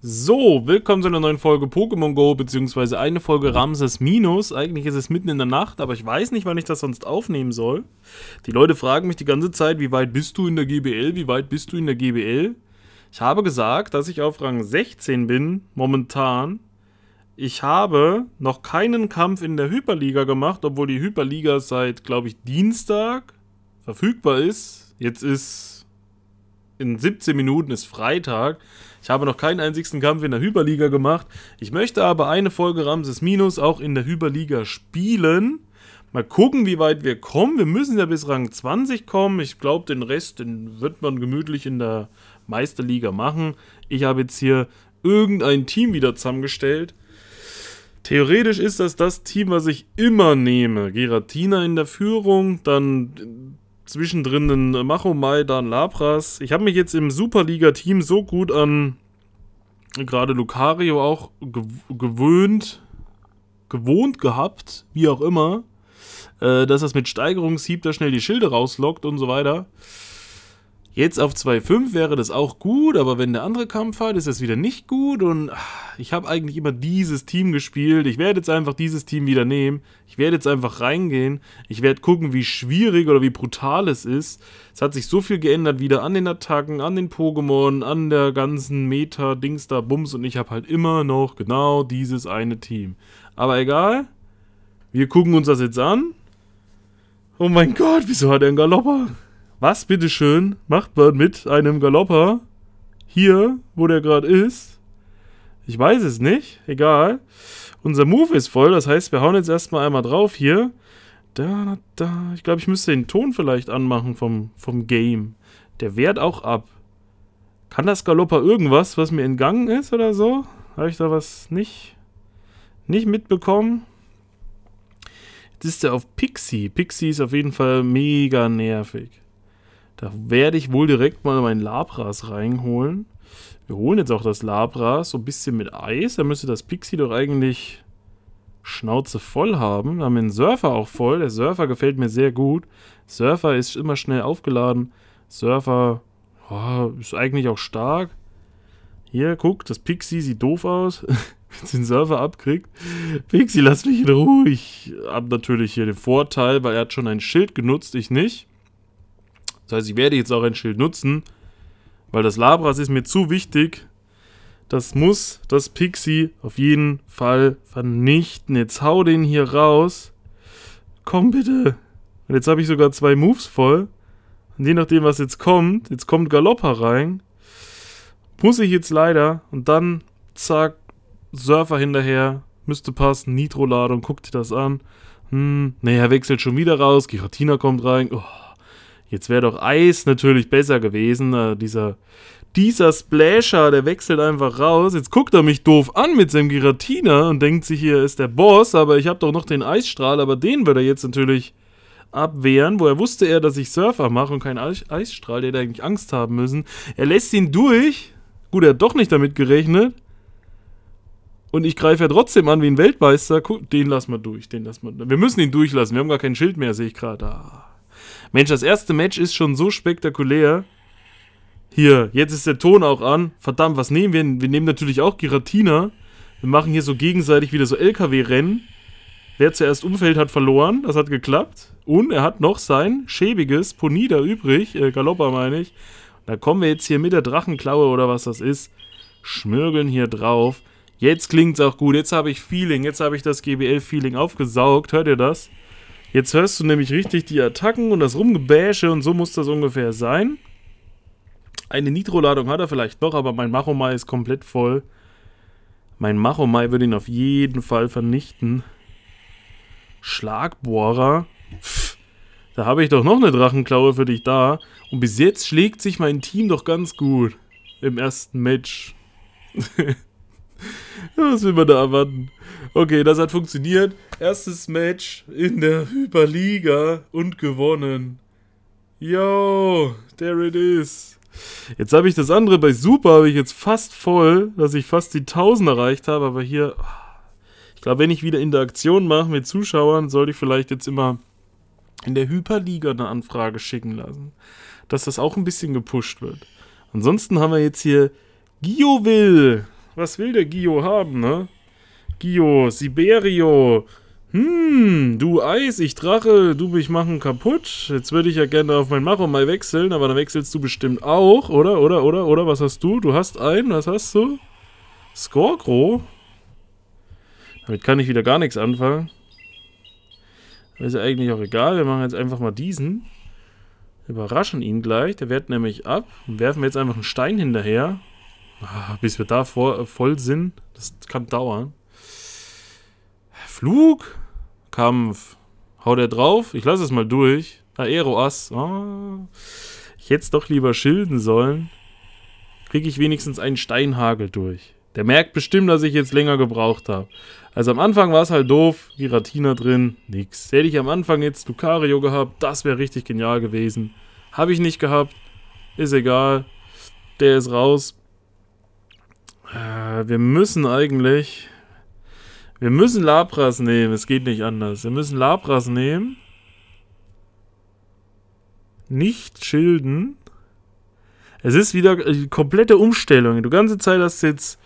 So, willkommen zu einer neuen Folge Pokémon Go, beziehungsweise eine Folge Ramses Minus. Eigentlich ist es mitten in der Nacht, aber ich weiß nicht, wann ich das sonst aufnehmen soll. Die Leute fragen mich die ganze Zeit, wie weit bist du in der GBL, wie weit bist du in der GBL? Ich habe gesagt, dass ich auf Rang 16 bin, momentan. Ich habe noch keinen Kampf in der Hyperliga gemacht, obwohl die Hyperliga seit, glaube ich, Dienstag verfügbar ist. Jetzt ist in 17 Minuten ist Freitag. Ich habe noch keinen einzigen Kampf in der Hyperliga gemacht. Ich möchte aber eine Folge Ramses Minus auch in der Hyperliga spielen. Mal gucken, wie weit wir kommen. Wir müssen ja bis Rang 20 kommen. Ich glaube, den Rest, den wird man gemütlich in der Meisterliga machen. Ich habe jetzt hier irgendein Team wieder zusammengestellt. Theoretisch ist das das Team, was ich immer nehme. Geratina in der Führung, dann zwischendrin ein Machomai, dann Lapras. Ich habe mich jetzt im Superliga-Team so gut an gerade Lucario auch gewöhnt, gewohnt gehabt, wie auch immer, äh, dass das mit Steigerungshieb da schnell die Schilde rauslockt und so weiter. Jetzt auf 2.5 wäre das auch gut, aber wenn der andere Kampf hat, ist das wieder nicht gut und ach, ich habe eigentlich immer dieses Team gespielt. Ich werde jetzt einfach dieses Team wieder nehmen. Ich werde jetzt einfach reingehen. Ich werde gucken, wie schwierig oder wie brutal es ist. Es hat sich so viel geändert wieder an den Attacken, an den Pokémon, an der ganzen Meta, Dings da, Bums und ich habe halt immer noch genau dieses eine Team. Aber egal, wir gucken uns das jetzt an. Oh mein Gott, wieso hat er einen Galopper? Was, bitteschön, macht man mit einem Galopper hier, wo der gerade ist? Ich weiß es nicht, egal. Unser Move ist voll, das heißt, wir hauen jetzt erstmal einmal drauf hier. Da, da, ich glaube, ich müsste den Ton vielleicht anmachen vom, vom Game. Der wehrt auch ab. Kann das Galopper irgendwas, was mir entgangen ist oder so? Habe ich da was nicht, nicht mitbekommen? Jetzt ist er auf Pixie. Pixie ist auf jeden Fall mega nervig. Da werde ich wohl direkt mal mein Labras reinholen. Wir holen jetzt auch das Labras, so ein bisschen mit Eis. Da müsste das Pixie doch eigentlich Schnauze voll haben. Da haben wir den Surfer auch voll. Der Surfer gefällt mir sehr gut. Surfer ist immer schnell aufgeladen. Surfer oh, ist eigentlich auch stark. Hier, guck, das Pixie sieht doof aus. Wenn den Surfer abkriegt. Pixie, lass mich in Ruhe. Ich habe natürlich hier den Vorteil, weil er hat schon ein Schild genutzt, ich nicht. Das heißt, ich werde jetzt auch ein Schild nutzen, weil das Labras ist mir zu wichtig. Das muss das Pixie auf jeden Fall vernichten. Jetzt hau den hier raus. Komm bitte. Und jetzt habe ich sogar zwei Moves voll. Und je nachdem, was jetzt kommt, jetzt kommt Galopper rein. Muss ich jetzt leider. Und dann, zack, Surfer hinterher. Müsste passen. Nitro-Ladung, guck dir das an. Hm, naja, wechselt schon wieder raus. Giratina kommt rein. Oh. Jetzt wäre doch Eis natürlich besser gewesen. Äh, dieser, dieser Splasher, der wechselt einfach raus. Jetzt guckt er mich doof an mit seinem Giratina und denkt sich, hier ist der Boss, aber ich habe doch noch den Eisstrahl, aber den wird er jetzt natürlich abwehren. Woher wusste er, dass ich Surfer mache und keinen Eis Eisstrahl? Der hätte eigentlich Angst haben müssen. Er lässt ihn durch. Gut, er hat doch nicht damit gerechnet. Und ich greife ja trotzdem an wie ein Weltmeister. Den lassen wir durch. Den lassen wir. Wir müssen ihn durchlassen. Wir haben gar kein Schild mehr, sehe ich gerade. Ah. Mensch, das erste Match ist schon so spektakulär. Hier, jetzt ist der Ton auch an. Verdammt, was nehmen wir? Wir nehmen natürlich auch Giratina. Wir machen hier so gegenseitig wieder so LKW-Rennen. Wer zuerst umfällt, hat verloren. Das hat geklappt. Und er hat noch sein schäbiges Ponida übrig. Äh, Galoppa meine ich. Da kommen wir jetzt hier mit der Drachenklaue oder was das ist. Schmürgeln hier drauf. Jetzt klingt es auch gut. Jetzt habe ich Feeling. Jetzt habe ich das GBL-Feeling aufgesaugt. Hört ihr das? Jetzt hörst du nämlich richtig die Attacken und das Rumgebäsche und so muss das ungefähr sein. Eine Nitro-Ladung hat er vielleicht noch, aber mein Machomai ist komplett voll. Mein Machomai würde ihn auf jeden Fall vernichten. Schlagbohrer. Pff, da habe ich doch noch eine Drachenklaue für dich da. Und bis jetzt schlägt sich mein Team doch ganz gut. Im ersten Match. Was will man da erwarten? Okay, das hat funktioniert. Erstes Match in der Hyperliga und gewonnen. Yo, there it is. Jetzt habe ich das andere bei Super, habe ich jetzt fast voll, dass ich fast die 1000 erreicht habe, aber hier, ich glaube, wenn ich wieder Interaktion mache mit Zuschauern, sollte ich vielleicht jetzt immer in der Hyperliga eine Anfrage schicken lassen, dass das auch ein bisschen gepusht wird. Ansonsten haben wir jetzt hier Giovil Was will der Gio haben, ne? Gio, Siberio. Hm, du Eis, ich Drache, du mich machen kaputt. Jetzt würde ich ja gerne auf mein Maro mal wechseln, aber dann wechselst du bestimmt auch, oder? Oder, oder, oder? Was hast du? Du hast einen, was hast du? Skorgro? Damit kann ich wieder gar nichts anfangen. ist ja eigentlich auch egal. Wir machen jetzt einfach mal diesen. Überraschen ihn gleich. Der wehrt nämlich ab. Und werfen jetzt einfach einen Stein hinterher. Ah, bis wir da voll sind. Das kann dauern. Flug. Kampf. Haut er drauf? Ich lasse es mal durch. Aeroass. Oh. Ich hätte es doch lieber schilden sollen. Kriege ich wenigstens einen Steinhagel durch. Der merkt bestimmt, dass ich jetzt länger gebraucht habe. Also am Anfang war es halt doof. Giratina drin. Nix. Hätte ich am Anfang jetzt Lucario gehabt, das wäre richtig genial gewesen. Habe ich nicht gehabt. Ist egal. Der ist raus. Äh, wir müssen eigentlich... Wir müssen Labras nehmen. Es geht nicht anders. Wir müssen Labras nehmen. Nicht schilden. Es ist wieder eine komplette Umstellung. Du ganze Zeit hast jetzt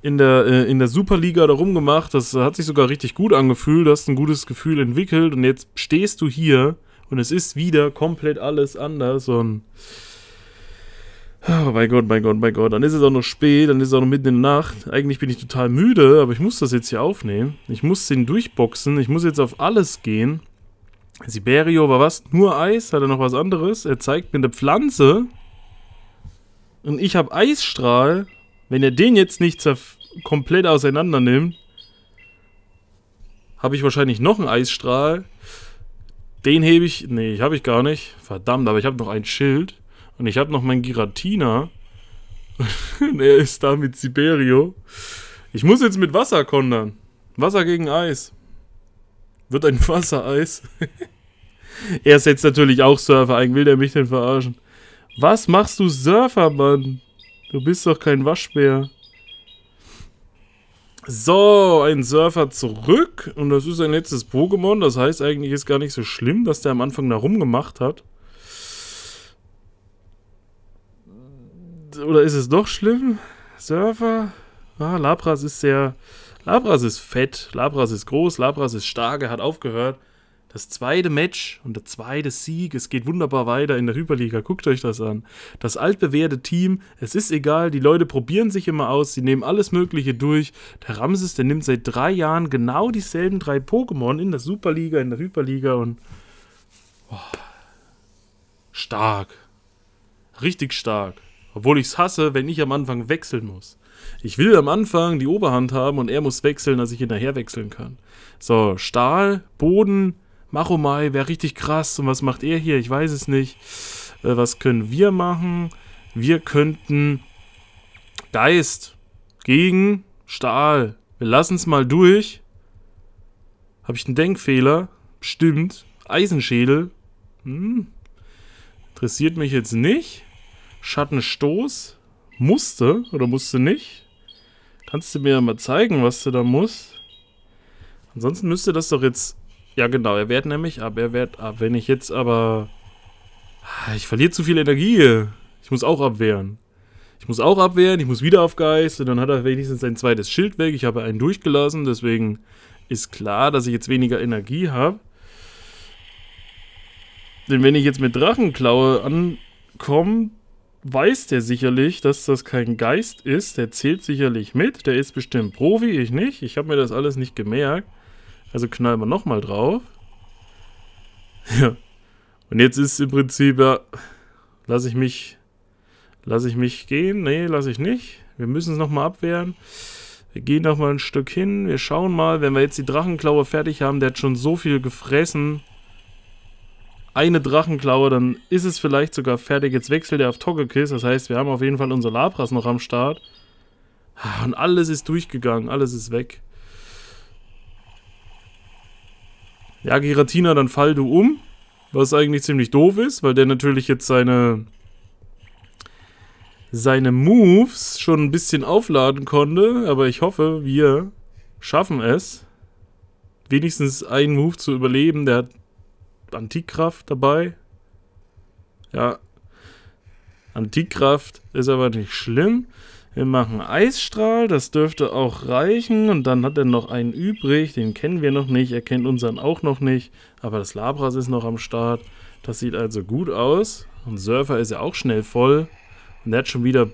in der, äh, in der Superliga da rumgemacht. Das hat sich sogar richtig gut angefühlt. Du hast ein gutes Gefühl entwickelt und jetzt stehst du hier und es ist wieder komplett alles anders und. Oh mein Gott, mein Gott, mein Gott. Dann ist es auch noch spät, dann ist es auch noch mitten in der Nacht. Eigentlich bin ich total müde, aber ich muss das jetzt hier aufnehmen. Ich muss den durchboxen. Ich muss jetzt auf alles gehen. Siberio war was? Nur Eis? Hat er noch was anderes? Er zeigt mir eine Pflanze. Und ich habe Eisstrahl. Wenn er den jetzt nicht komplett auseinander nimmt, habe ich wahrscheinlich noch einen Eisstrahl. Den hebe ich. Nee, habe ich gar nicht. Verdammt, aber ich habe noch ein Schild. Und ich habe noch meinen Giratina. Und er ist da mit Siberio. Ich muss jetzt mit Wasser kontern. Wasser gegen Eis. Wird ein Wassereis. er ist jetzt natürlich auch Surfer. Eigentlich will der mich denn verarschen. Was machst du Surfer, Mann? Du bist doch kein Waschbär. So, ein Surfer zurück. Und das ist ein letztes Pokémon. Das heißt, eigentlich ist gar nicht so schlimm, dass der am Anfang da rumgemacht hat. Oder ist es doch schlimm? Surfer? Ah, Labras ist sehr... Labras ist fett, Labras ist groß, Labras ist stark, er hat aufgehört. Das zweite Match und der zweite Sieg, es geht wunderbar weiter in der Hyperliga. Guckt euch das an. Das altbewährte Team, es ist egal, die Leute probieren sich immer aus, sie nehmen alles Mögliche durch. Der Ramses, der nimmt seit drei Jahren genau dieselben drei Pokémon in der Superliga, in der Hyperliga und. Oh, stark. Richtig stark. Obwohl ich es hasse, wenn ich am Anfang wechseln muss. Ich will am Anfang die Oberhand haben und er muss wechseln, dass ich hinterher wechseln kann. So, Stahl, Boden, Machomai wäre richtig krass. Und was macht er hier? Ich weiß es nicht. Äh, was können wir machen? Wir könnten Geist gegen Stahl. Wir lassen es mal durch. Habe ich einen Denkfehler? Stimmt. Eisenschädel. Hm. Interessiert mich jetzt nicht. Schattenstoß. Musste oder musste nicht? Kannst du mir ja mal zeigen, was du da musst? Ansonsten müsste das doch jetzt ja, genau, er wehrt nämlich ab, er wehrt ab. Wenn ich jetzt aber... Ich verliere zu viel Energie. Ich muss auch abwehren. Ich muss auch abwehren, ich muss wieder auf Geist und dann hat er wenigstens sein zweites Schild weg. Ich habe einen durchgelassen, deswegen ist klar, dass ich jetzt weniger Energie habe. Denn wenn ich jetzt mit Drachenklaue ankomme, weiß der sicherlich, dass das kein Geist ist. Der zählt sicherlich mit. Der ist bestimmt Profi, ich nicht. Ich habe mir das alles nicht gemerkt. Also knallen wir nochmal drauf. Ja. Und jetzt ist im Prinzip, ja, lasse ich mich, lasse ich mich gehen? Nee, lasse ich nicht. Wir müssen es nochmal abwehren. Wir gehen nochmal ein Stück hin. Wir schauen mal, wenn wir jetzt die Drachenklaue fertig haben, der hat schon so viel gefressen. Eine Drachenklaue, dann ist es vielleicht sogar fertig. Jetzt wechselt er auf Togekiss. Das heißt, wir haben auf jeden Fall unser Labras noch am Start. Und alles ist durchgegangen. Alles ist weg. Ja, Giratina, dann fall du um. Was eigentlich ziemlich doof ist, weil der natürlich jetzt seine seine Moves schon ein bisschen aufladen konnte. Aber ich hoffe, wir schaffen es, wenigstens einen Move zu überleben. Der hat Antikkraft dabei. Ja, Antikkraft ist aber nicht schlimm. Wir machen Eisstrahl, das dürfte auch reichen. Und dann hat er noch einen übrig, den kennen wir noch nicht. Er kennt unseren auch noch nicht. Aber das Labras ist noch am Start. Das sieht also gut aus. Und Surfer ist ja auch schnell voll. Und der hat schon wieder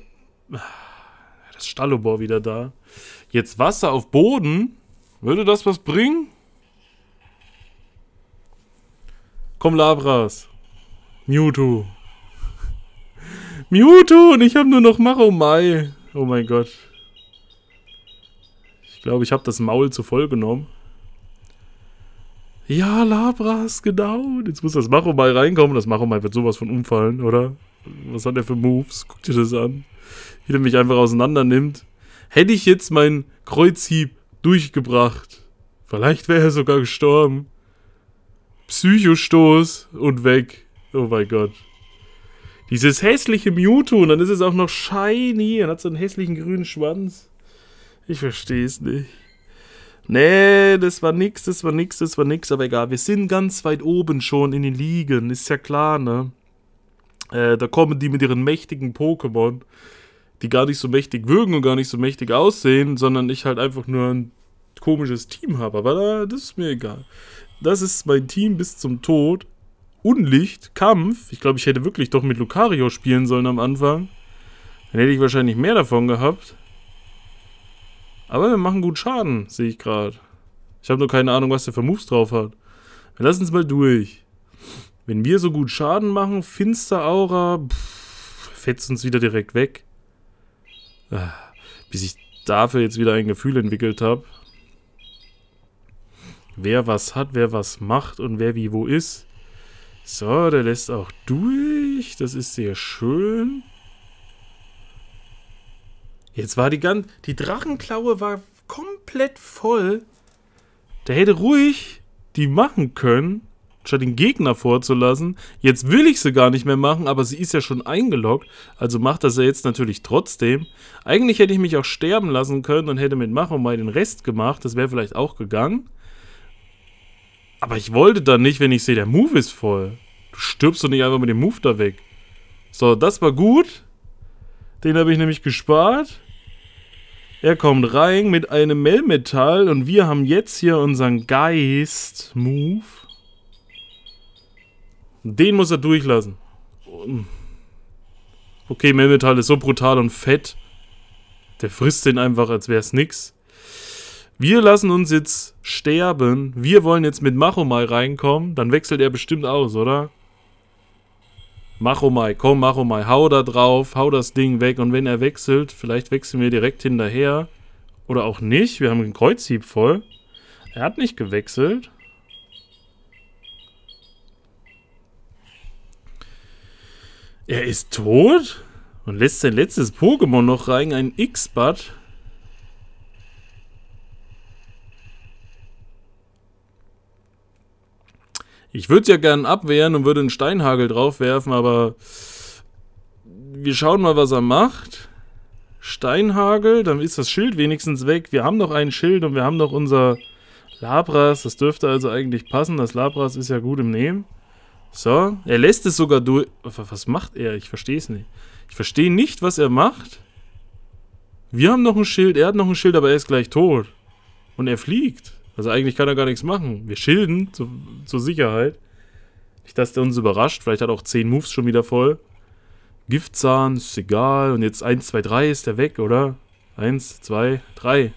das Stallobor wieder da. Jetzt Wasser auf Boden. Würde das was bringen? Komm, Labras. Mewtwo. Mewtwo und ich habe nur noch Maromai. Oh mein Gott. Ich glaube, ich habe das Maul zu voll genommen. Ja, Labras, genau. Jetzt muss das Maromai reinkommen. Das Maromai wird sowas von umfallen, oder? Was hat er für Moves? Guck dir das an. Wie der mich einfach auseinander nimmt. Hätte ich jetzt meinen Kreuzhieb durchgebracht, vielleicht wäre er sogar gestorben. Psychostoß und weg. Oh mein Gott. Dieses hässliche Mewtwo und dann ist es auch noch shiny und hat so einen hässlichen grünen Schwanz. Ich verstehe es nicht. Nee, das war nix, das war nix, das war nix, aber egal. Wir sind ganz weit oben schon in den Ligen, ist ja klar, ne? Äh, da kommen die mit ihren mächtigen Pokémon, die gar nicht so mächtig wirken und gar nicht so mächtig aussehen, sondern ich halt einfach nur ein komisches Team habe. Aber da, das ist mir egal. Das ist mein Team bis zum Tod. Unlicht, Kampf. Ich glaube, ich hätte wirklich doch mit Lucario spielen sollen am Anfang. Dann hätte ich wahrscheinlich mehr davon gehabt. Aber wir machen gut Schaden, sehe ich gerade. Ich habe nur keine Ahnung, was der für Moves drauf hat. Wir lassen es mal durch. Wenn wir so gut Schaden machen, Finster Aura, pff, fetzt uns wieder direkt weg. Ah, bis ich dafür jetzt wieder ein Gefühl entwickelt habe. Wer was hat, wer was macht und wer wie wo ist. So, der lässt auch durch. Das ist sehr schön. Jetzt war die ganze... Die Drachenklaue war komplett voll. Der hätte ruhig die machen können, statt den Gegner vorzulassen. Jetzt will ich sie gar nicht mehr machen, aber sie ist ja schon eingeloggt. Also macht das ja jetzt natürlich trotzdem. Eigentlich hätte ich mich auch sterben lassen können und hätte mit Macho mal den Rest gemacht. Das wäre vielleicht auch gegangen. Aber ich wollte dann nicht, wenn ich sehe, der Move ist voll. Du stirbst doch nicht einfach mit dem Move da weg. So, das war gut. Den habe ich nämlich gespart. Er kommt rein mit einem Melmetall und wir haben jetzt hier unseren Geist-Move. Den muss er durchlassen. Okay, Melmetall ist so brutal und fett. Der frisst den einfach, als wäre es nix. Wir lassen uns jetzt sterben. Wir wollen jetzt mit Machomai reinkommen. Dann wechselt er bestimmt aus, oder? Machomai, komm Machomai, hau da drauf, hau das Ding weg. Und wenn er wechselt, vielleicht wechseln wir direkt hinterher. Oder auch nicht. Wir haben den Kreuzhieb voll. Er hat nicht gewechselt. Er ist tot und lässt sein letztes Pokémon noch rein, ein X-Bud. Ich würde es ja gern abwehren und würde einen Steinhagel draufwerfen, aber wir schauen mal, was er macht. Steinhagel, dann ist das Schild wenigstens weg. Wir haben noch ein Schild und wir haben noch unser Labras. Das dürfte also eigentlich passen. Das Labras ist ja gut im Nehmen. So, er lässt es sogar durch. Was macht er? Ich verstehe es nicht. Ich verstehe nicht, was er macht. Wir haben noch ein Schild, er hat noch ein Schild, aber er ist gleich tot. Und er fliegt. Also eigentlich kann er gar nichts machen. Wir schilden zu, zur Sicherheit. Nicht, dass der uns überrascht. Vielleicht hat er auch 10 Moves schon wieder voll. Giftzahn, ist egal. Und jetzt 1, 2, 3 ist der weg, oder? 1, 2, 3.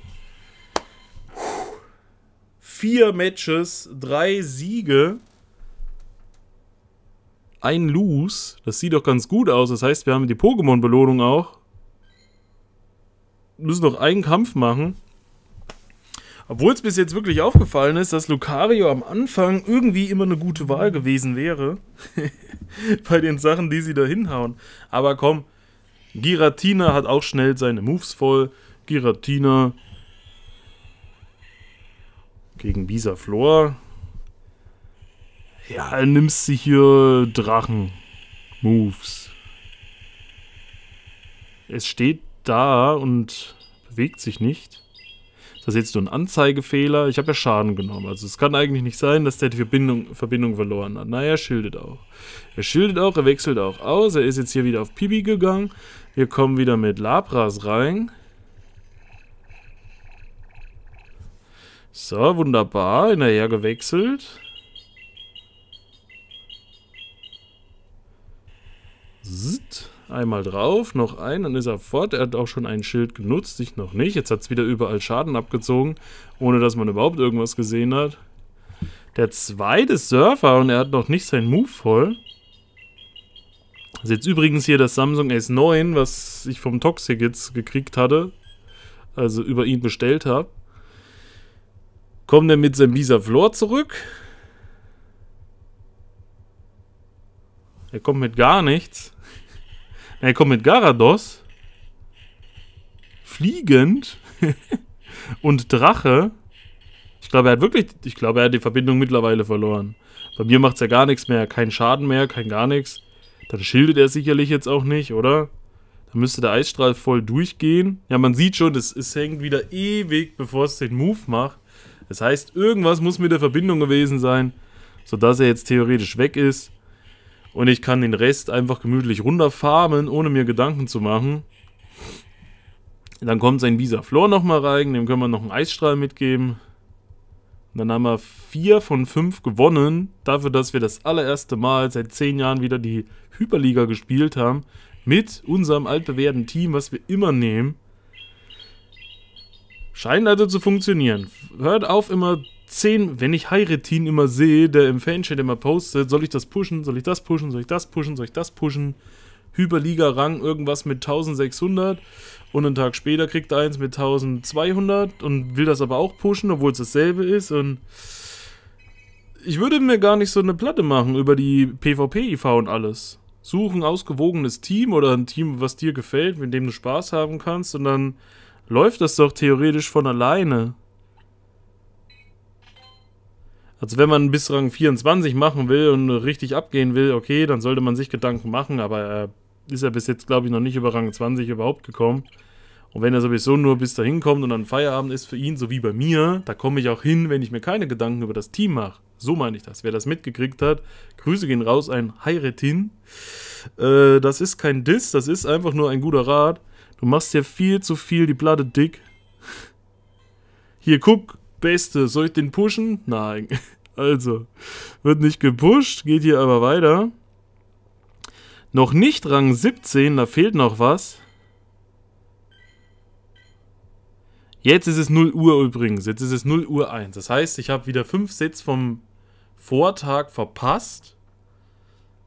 Vier Matches, drei Siege. Ein Lose. Das sieht doch ganz gut aus. Das heißt, wir haben die Pokémon-Belohnung auch. Wir müssen noch einen Kampf machen. Obwohl es bis jetzt wirklich aufgefallen ist, dass Lucario am Anfang irgendwie immer eine gute Wahl gewesen wäre. Bei den Sachen, die sie da hinhauen. Aber komm, Giratina hat auch schnell seine Moves voll. Giratina gegen Bisaflor. Ja, nimmst sie hier Drachen-Moves. Es steht da und bewegt sich nicht. Das ist jetzt nur ein Anzeigefehler. Ich habe ja Schaden genommen. Also es kann eigentlich nicht sein, dass der die Verbindung, Verbindung verloren hat. Naja, er schildet auch. Er schildet auch, er wechselt auch aus. Er ist jetzt hier wieder auf Pibi gegangen. Wir kommen wieder mit Labras rein. So, wunderbar. Hinterher gewechselt. Zzt. Einmal drauf, noch ein, dann ist er fort. Er hat auch schon ein Schild genutzt, ich noch nicht. Jetzt hat es wieder überall Schaden abgezogen, ohne dass man überhaupt irgendwas gesehen hat. Der zweite Surfer und er hat noch nicht seinen Move voll. Das ist jetzt übrigens hier das Samsung S9, was ich vom Toxic jetzt gekriegt hatte. Also über ihn bestellt habe. Kommt er mit seinem Bisa Floor zurück. Er kommt mit gar nichts. Er kommt mit Garados. Fliegend. und Drache. Ich glaube, er hat wirklich, ich glaube, er hat die Verbindung mittlerweile verloren. Bei mir macht es ja gar nichts mehr. Kein Schaden mehr, kein gar nichts. Dann schildet er sicherlich jetzt auch nicht, oder? Da müsste der Eisstrahl voll durchgehen. Ja, man sieht schon, es, es hängt wieder ewig, bevor es den Move macht. Das heißt, irgendwas muss mit der Verbindung gewesen sein, sodass er jetzt theoretisch weg ist. Und ich kann den Rest einfach gemütlich runterfarmen, ohne mir Gedanken zu machen. Dann kommt sein Visa Flor nochmal rein, dem können wir noch einen Eisstrahl mitgeben. Und dann haben wir vier von fünf gewonnen, dafür, dass wir das allererste Mal seit zehn Jahren wieder die Hyperliga gespielt haben. Mit unserem altbewährten Team, was wir immer nehmen. Scheint also zu funktionieren. Hört auf, immer 10, wenn ich Heiretin immer sehe, der im Fanchat immer postet, soll ich das pushen, soll ich das pushen, soll ich das pushen, soll ich das pushen? Hyperliga-Rang irgendwas mit 1600 und einen Tag später kriegt er eins mit 1200 und will das aber auch pushen, obwohl es dasselbe ist und ich würde mir gar nicht so eine Platte machen über die PvP-IV und alles. Such ein ausgewogenes Team oder ein Team, was dir gefällt, mit dem du Spaß haben kannst und dann läuft das doch theoretisch von alleine. Also wenn man bis Rang 24 machen will und richtig abgehen will, okay, dann sollte man sich Gedanken machen, aber er ist ja bis jetzt, glaube ich, noch nicht über Rang 20 überhaupt gekommen. Und wenn er sowieso nur bis dahin kommt und dann Feierabend ist für ihn, so wie bei mir, da komme ich auch hin, wenn ich mir keine Gedanken über das Team mache. So meine ich das. Wer das mitgekriegt hat, Grüße gehen raus, ein Heiretin. Äh, das ist kein Diss, das ist einfach nur ein guter Rat. Du machst ja viel zu viel die Platte dick. Hier, guck, Beste. Soll ich den pushen? Nein. Also, wird nicht gepusht, geht hier aber weiter. Noch nicht Rang 17, da fehlt noch was. Jetzt ist es 0 Uhr übrigens, jetzt ist es 0 Uhr 1. Das heißt, ich habe wieder 5 Sets vom Vortag verpasst.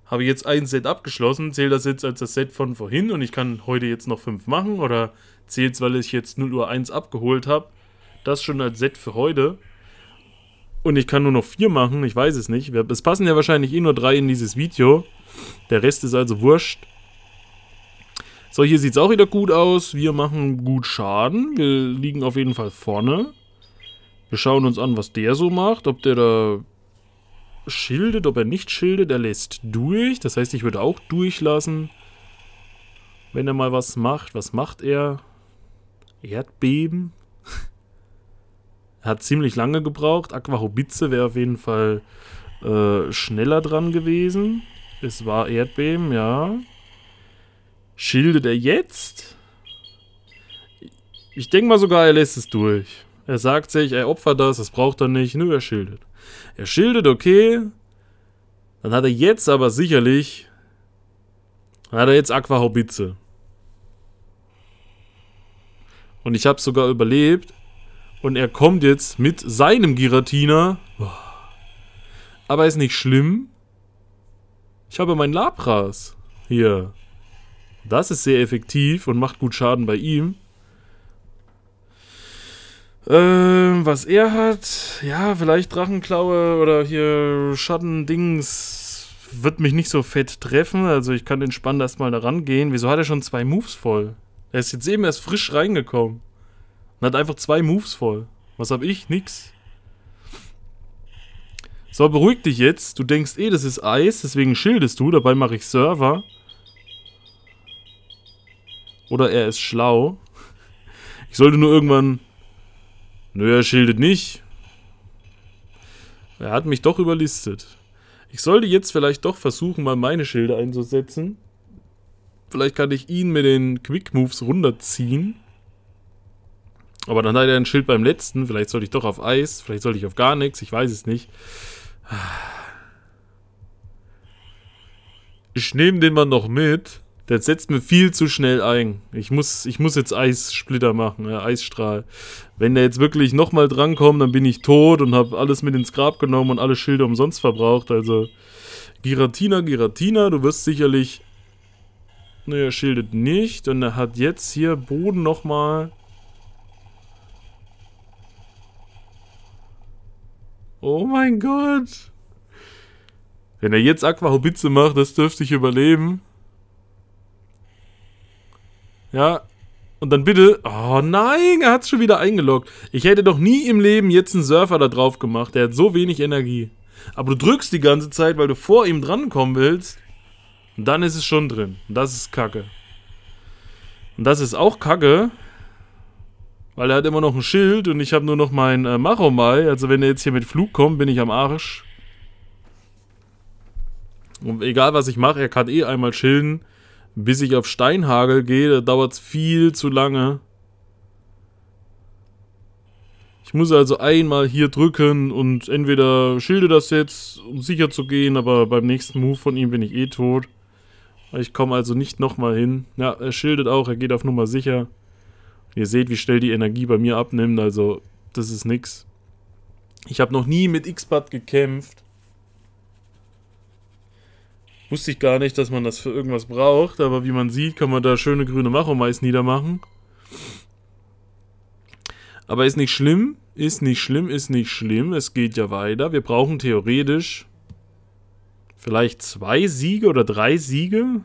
Habe jetzt ein Set abgeschlossen, zähle das jetzt als das Set von vorhin und ich kann heute jetzt noch 5 machen oder zählt es, weil ich jetzt 0 Uhr 1 abgeholt habe das schon als Set für heute. Und ich kann nur noch vier machen, ich weiß es nicht. Es passen ja wahrscheinlich eh nur drei in dieses Video. Der Rest ist also wurscht. So, hier sieht es auch wieder gut aus. Wir machen gut Schaden. Wir liegen auf jeden Fall vorne. Wir schauen uns an, was der so macht. Ob der da schildet, ob er nicht schildet. Er lässt durch. Das heißt, ich würde auch durchlassen. Wenn er mal was macht. Was macht er? Erdbeben? Hat ziemlich lange gebraucht. Aquahobitze wäre auf jeden Fall äh, schneller dran gewesen. Es war Erdbeben, ja. Schildet er jetzt? Ich denke mal sogar, er lässt es durch. Er sagt sich, er opfert das, das braucht er nicht. Nö, er schildet. Er schildet, okay. Dann hat er jetzt aber sicherlich... Dann hat er jetzt Aquahobitze. Und ich habe sogar überlebt. Und er kommt jetzt mit seinem Giratina. Aber ist nicht schlimm. Ich habe meinen Labras. Hier. Das ist sehr effektiv und macht gut Schaden bei ihm. Ähm, was er hat, ja, vielleicht Drachenklaue oder hier Schattendings wird mich nicht so fett treffen. Also ich kann entspannt erstmal da rangehen. Wieso hat er schon zwei Moves voll? Er ist jetzt eben erst frisch reingekommen. Und hat einfach zwei Moves voll. Was hab ich? Nix. So, beruhig dich jetzt. Du denkst eh, das ist Eis, deswegen schildest du. Dabei mache ich Server. Oder er ist schlau. Ich sollte nur irgendwann... Nö, er schildet nicht. Er hat mich doch überlistet. Ich sollte jetzt vielleicht doch versuchen, mal meine Schilde einzusetzen. Vielleicht kann ich ihn mit den Quick Moves runterziehen. Aber dann hat er ein Schild beim letzten. Vielleicht sollte ich doch auf Eis. Vielleicht sollte ich auf gar nichts. Ich weiß es nicht. Ich nehme den mal noch mit. Der setzt mir viel zu schnell ein. Ich muss, ich muss jetzt Eissplitter machen, äh, Eisstrahl. Wenn der jetzt wirklich nochmal drankommt, dann bin ich tot und habe alles mit ins Grab genommen und alle Schilder umsonst verbraucht. Also Giratina, Giratina, du wirst sicherlich... Ne, er schildet nicht. Und er hat jetzt hier Boden nochmal... Oh mein Gott. Wenn er jetzt Aquahobitze macht, das dürfte ich überleben. Ja. Und dann bitte. Oh nein, er hat es schon wieder eingeloggt. Ich hätte doch nie im Leben jetzt einen Surfer da drauf gemacht. Der hat so wenig Energie. Aber du drückst die ganze Zeit, weil du vor ihm drankommen willst. Und dann ist es schon drin. Und das ist Kacke. Und das ist auch Kacke. Weil er hat immer noch ein Schild und ich habe nur noch mein äh, Maromai. Also wenn er jetzt hier mit Flug kommt, bin ich am Arsch. Und egal was ich mache, er kann eh einmal schilden. Bis ich auf Steinhagel gehe, da dauert es viel zu lange. Ich muss also einmal hier drücken und entweder schilde das jetzt, um sicher zu gehen, aber beim nächsten Move von ihm bin ich eh tot. Ich komme also nicht nochmal hin. Ja, er schildet auch, er geht auf Nummer sicher. Ihr seht, wie schnell die Energie bei mir abnimmt, also das ist nix. Ich habe noch nie mit X-Bad gekämpft. Wusste ich gar nicht, dass man das für irgendwas braucht, aber wie man sieht, kann man da schöne grüne Machomais niedermachen. Aber ist nicht schlimm, ist nicht schlimm, ist nicht schlimm. Es geht ja weiter. Wir brauchen theoretisch vielleicht zwei Siege oder drei Siege.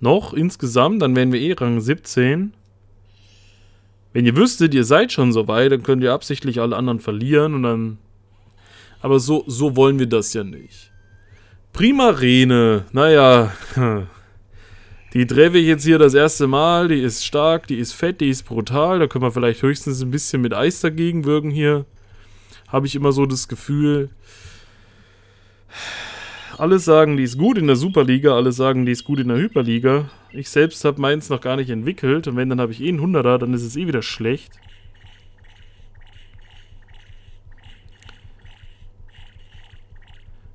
Noch insgesamt, dann wären wir eh Rang 17. Wenn ihr wüsstet, ihr seid schon so weit, dann könnt ihr absichtlich alle anderen verlieren und dann... Aber so, so wollen wir das ja nicht. Primarene, naja, die treffe ich jetzt hier das erste Mal. Die ist stark, die ist fett, die ist brutal. Da können wir vielleicht höchstens ein bisschen mit Eis dagegen wirken hier. Habe ich immer so das Gefühl. Alle sagen, die ist gut in der Superliga, alle sagen, die ist gut in der Hyperliga. Ich selbst habe meins noch gar nicht entwickelt und wenn, dann habe ich eh einen 100er, dann ist es eh wieder schlecht.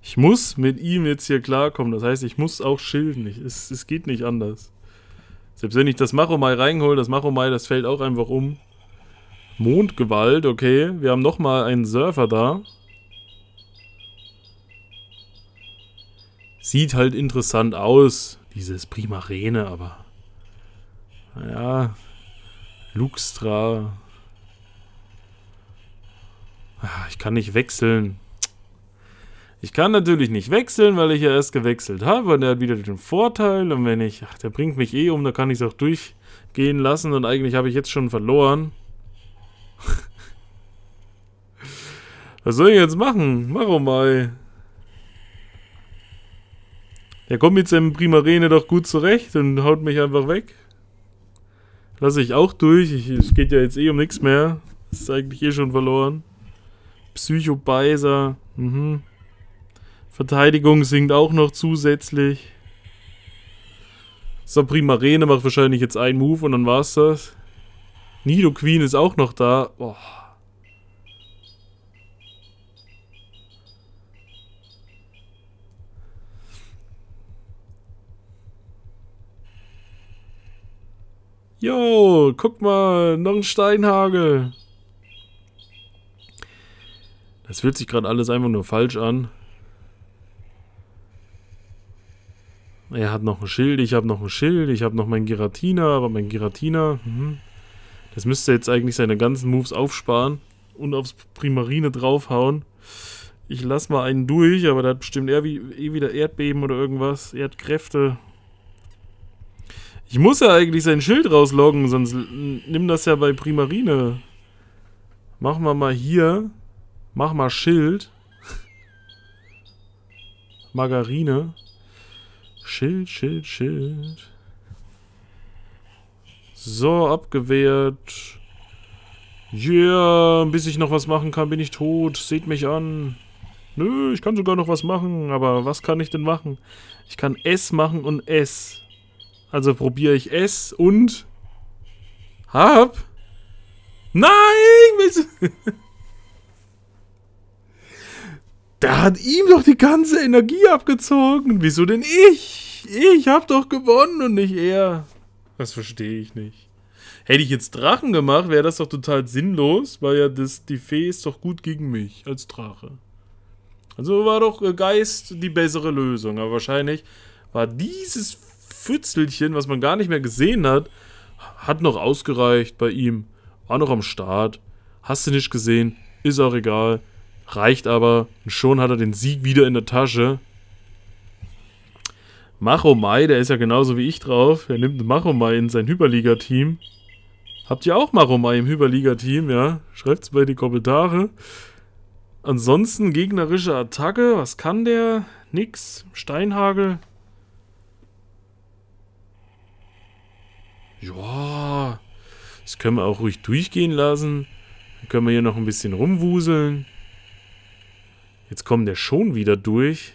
Ich muss mit ihm jetzt hier klarkommen. Das heißt, ich muss auch schilden. es, es geht nicht anders. Selbst wenn ich das Machomai reinhole, das Machomai, das fällt auch einfach um. Mondgewalt, okay. Wir haben nochmal einen Surfer da. Sieht halt interessant aus, dieses Primarene, aber... Naja... Luxtra... Ah, ich kann nicht wechseln. Ich kann natürlich nicht wechseln, weil ich ja erst gewechselt habe. Und der hat wieder den Vorteil. Und wenn ich... Ach, der bringt mich eh um, da kann ich es auch durchgehen lassen. Und eigentlich habe ich jetzt schon verloren. Was soll ich jetzt machen? Mach mal. Der kommt mit seinem Primarene doch gut zurecht und haut mich einfach weg. Lasse ich auch durch. Ich, es geht ja jetzt eh um nichts mehr. Ist eigentlich eh schon verloren. Psychobeiser. Mhm. Verteidigung sinkt auch noch zusätzlich. So, Primarene macht wahrscheinlich jetzt einen Move und dann war's das. Nido Queen ist auch noch da. Boah. Jo, guck mal, noch ein Steinhagel. Das fühlt sich gerade alles einfach nur falsch an. Er hat noch ein Schild, ich habe noch ein Schild, ich habe noch meinen Giratina, aber mein Giratina, mhm. das müsste jetzt eigentlich seine ganzen Moves aufsparen und aufs Primarine draufhauen. Ich lass mal einen durch, aber der hat bestimmt eher wie, eh wieder Erdbeben oder irgendwas, Erdkräfte. Ich muss ja eigentlich sein Schild rausloggen, sonst nimm das ja bei Primarine. Machen wir mal hier, mach mal Schild. Margarine. Schild, Schild, Schild. So, abgewehrt. Yeah, bis ich noch was machen kann, bin ich tot. Seht mich an. Nö, ich kann sogar noch was machen. Aber was kann ich denn machen? Ich kann S machen und S. Also probiere ich es und hab. Nein! Da hat ihm doch die ganze Energie abgezogen. Wieso denn ich? Ich hab doch gewonnen und nicht er. Das verstehe ich nicht. Hätte ich jetzt Drachen gemacht, wäre das doch total sinnlos, weil ja das, die Fee ist doch gut gegen mich als Drache. Also war doch äh, Geist die bessere Lösung. Aber wahrscheinlich war dieses Pfützelchen, was man gar nicht mehr gesehen hat, hat noch ausgereicht bei ihm. War noch am Start. Hast du nicht gesehen? Ist auch egal. Reicht aber. Und schon hat er den Sieg wieder in der Tasche. Machomai, der ist ja genauso wie ich drauf. Er nimmt Machomai in sein Hyperliga-Team. Habt ihr auch Machomai im Hyperliga-Team, ja? Schreibt's bei in die Kommentare. Ansonsten gegnerische Attacke. Was kann der? Nix. Steinhagel. Ja. Das können wir auch ruhig durchgehen lassen. Dann können wir hier noch ein bisschen rumwuseln. Jetzt kommt der schon wieder durch.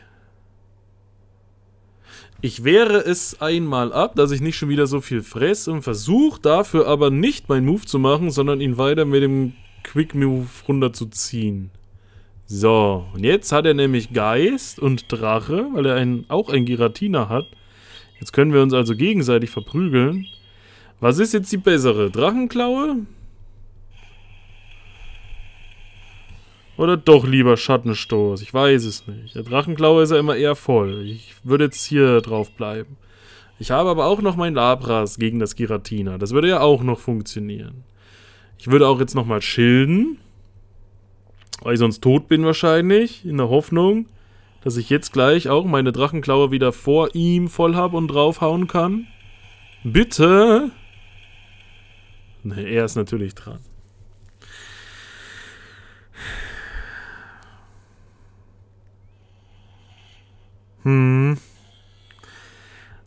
Ich wehre es einmal ab, dass ich nicht schon wieder so viel fress und versuche dafür aber nicht meinen Move zu machen, sondern ihn weiter mit dem Quick Move runterzuziehen. So, und jetzt hat er nämlich Geist und Drache, weil er einen, auch ein Giratina hat. Jetzt können wir uns also gegenseitig verprügeln. Was ist jetzt die bessere? Drachenklaue? Oder doch lieber Schattenstoß? Ich weiß es nicht. Der Drachenklaue ist ja immer eher voll. Ich würde jetzt hier drauf bleiben. Ich habe aber auch noch mein Labras gegen das Giratina. Das würde ja auch noch funktionieren. Ich würde auch jetzt nochmal schilden. Weil ich sonst tot bin wahrscheinlich. In der Hoffnung, dass ich jetzt gleich auch meine Drachenklaue wieder vor ihm voll habe und draufhauen kann. Bitte! Ne, er ist natürlich dran. Hm.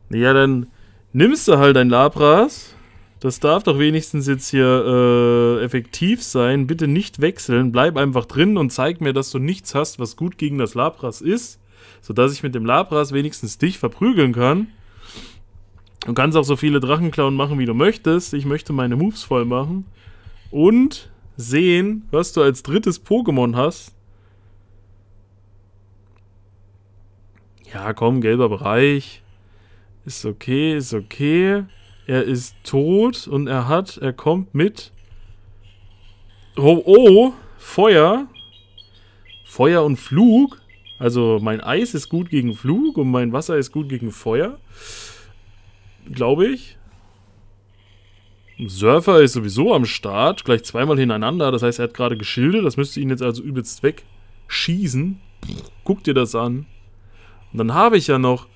Ja, dann nimmst du halt ein Labras. Das darf doch wenigstens jetzt hier äh, effektiv sein. Bitte nicht wechseln. Bleib einfach drin und zeig mir, dass du nichts hast, was gut gegen das Labras ist. Sodass ich mit dem Labras wenigstens dich verprügeln kann. Du kannst auch so viele Drachenklauen machen, wie du möchtest. Ich möchte meine Moves voll machen. Und sehen, was du als drittes Pokémon hast. Ja, komm, gelber Bereich. Ist okay, ist okay. Er ist tot und er hat, er kommt mit. Oh, oh, Feuer. Feuer und Flug. Also mein Eis ist gut gegen Flug und mein Wasser ist gut gegen Feuer. Glaube ich. Surfer ist sowieso am Start. Gleich zweimal hintereinander. Das heißt, er hat gerade geschildert. Das müsste ihn jetzt also übelst wegschießen. Guck dir das an. Und dann habe ich ja noch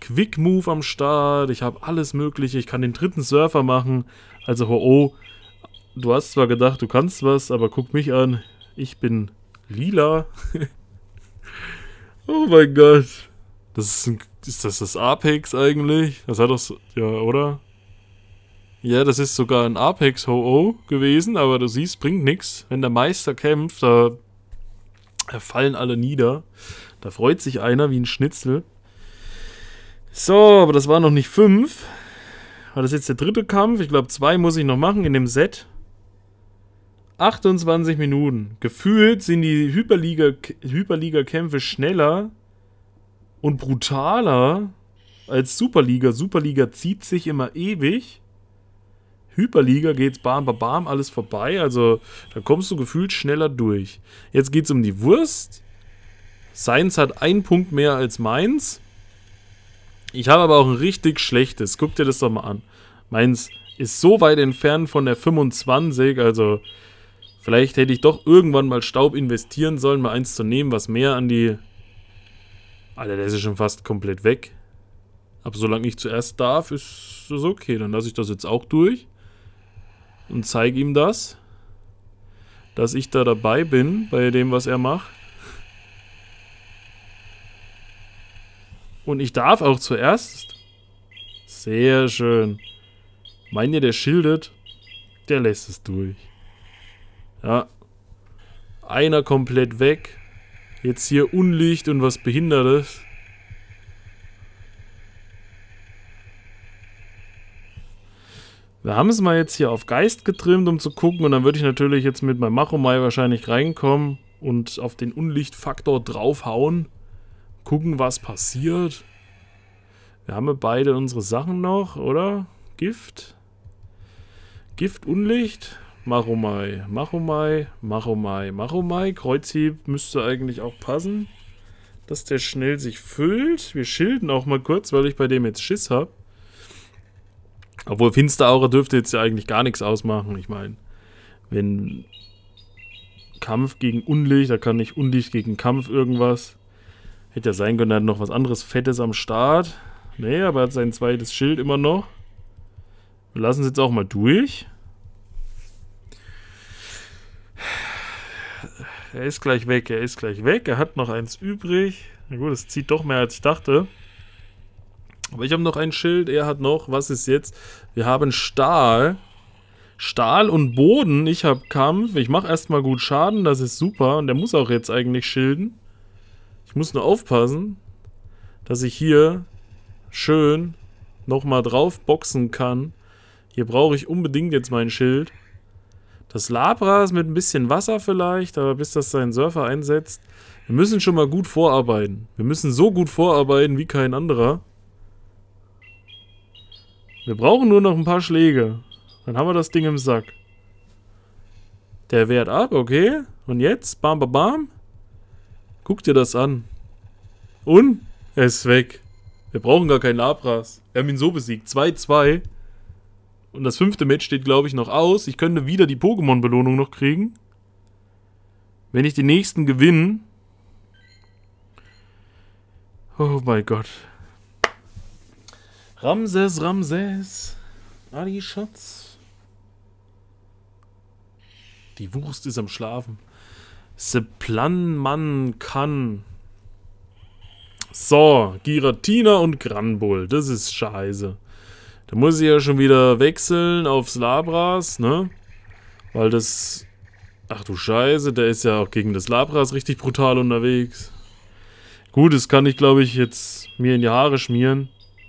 Quick Move am Start. Ich habe alles mögliche. Ich kann den dritten Surfer machen. Also, oh, oh, du hast zwar gedacht, du kannst was, aber guck mich an. Ich bin lila. oh mein Gott. Das ist, ein, ist das das Apex eigentlich? Das hat doch so, ja, oder? Ja, das ist sogar ein Apex Ho-Oh gewesen, aber du siehst, bringt nichts. Wenn der Meister kämpft, da, da fallen alle nieder. Da freut sich einer wie ein Schnitzel. So, aber das waren noch nicht fünf. War das jetzt der dritte Kampf? Ich glaube, zwei muss ich noch machen in dem Set. 28 Minuten. Gefühlt sind die Hyperliga-Kämpfe Hyperliga schneller und brutaler als Superliga. Superliga zieht sich immer ewig. Hyperliga geht's bam, bam, bam, alles vorbei. Also da kommst du gefühlt schneller durch. Jetzt geht's um die Wurst. Seins hat einen Punkt mehr als meins. Ich habe aber auch ein richtig schlechtes. Guck dir das doch mal an. Meins ist so weit entfernt von der 25, also vielleicht hätte ich doch irgendwann mal Staub investieren sollen, mal eins zu nehmen, was mehr an die... Alter, der ist schon fast komplett weg. Aber solange ich zuerst darf, ist das okay. Dann lasse ich das jetzt auch durch. Und zeige ihm das. Dass ich da dabei bin, bei dem, was er macht. Und ich darf auch zuerst. Sehr schön. Meint ihr, der schildet? Der lässt es durch. Ja. Einer komplett weg. Jetzt hier Unlicht und was Behindertes. Wir haben es mal jetzt hier auf Geist getrimmt, um zu gucken. Und dann würde ich natürlich jetzt mit meinem Machomai wahrscheinlich reinkommen und auf den Unlichtfaktor draufhauen. Gucken, was passiert. Wir haben beide unsere Sachen noch, oder? Gift. Gift, Unlicht. Machomai, Machomai, Machomai, Machomai. Kreuzhieb müsste eigentlich auch passen, dass der schnell sich füllt. Wir schilden auch mal kurz, weil ich bei dem jetzt Schiss habe. Obwohl Finsteraura dürfte jetzt ja eigentlich gar nichts ausmachen. Ich meine, wenn Kampf gegen Unlicht, da kann nicht Unlicht gegen Kampf irgendwas. Hätte ja sein können, er hat noch was anderes Fettes am Start. Nee, aber er hat sein zweites Schild immer noch. Wir lassen es jetzt auch mal durch. Er ist gleich weg, er ist gleich weg. Er hat noch eins übrig. Na gut, es zieht doch mehr als ich dachte. Aber ich habe noch ein Schild, er hat noch, was ist jetzt? Wir haben Stahl. Stahl und Boden. Ich habe Kampf. Ich mache erstmal gut Schaden, das ist super. Und der muss auch jetzt eigentlich schilden. Ich muss nur aufpassen, dass ich hier schön nochmal drauf boxen kann. Hier brauche ich unbedingt jetzt mein Schild. Das Labras mit ein bisschen Wasser vielleicht, aber bis das seinen Surfer einsetzt. Wir müssen schon mal gut vorarbeiten. Wir müssen so gut vorarbeiten wie kein anderer. Wir brauchen nur noch ein paar Schläge. Dann haben wir das Ding im Sack. Der wehrt ab, okay. Und jetzt? Bam, bam, bam. Guck dir das an. Und? Er ist weg. Wir brauchen gar keinen Labras. Wir haben ihn so besiegt. 2-2. Und das fünfte Match steht, glaube ich, noch aus. Ich könnte wieder die Pokémon-Belohnung noch kriegen. Wenn ich den nächsten gewinne. Oh mein Gott. Ramses, Ramses. Ali Schatz. Die Wurst ist am Schlafen. Seplan man kann. So, Giratina und Granbull. Das ist scheiße. Da muss ich ja schon wieder wechseln aufs Labras, ne? Weil das... Ach du Scheiße, der ist ja auch gegen das Labras richtig brutal unterwegs. Gut, das kann ich, glaube ich, jetzt mir in die Haare schmieren.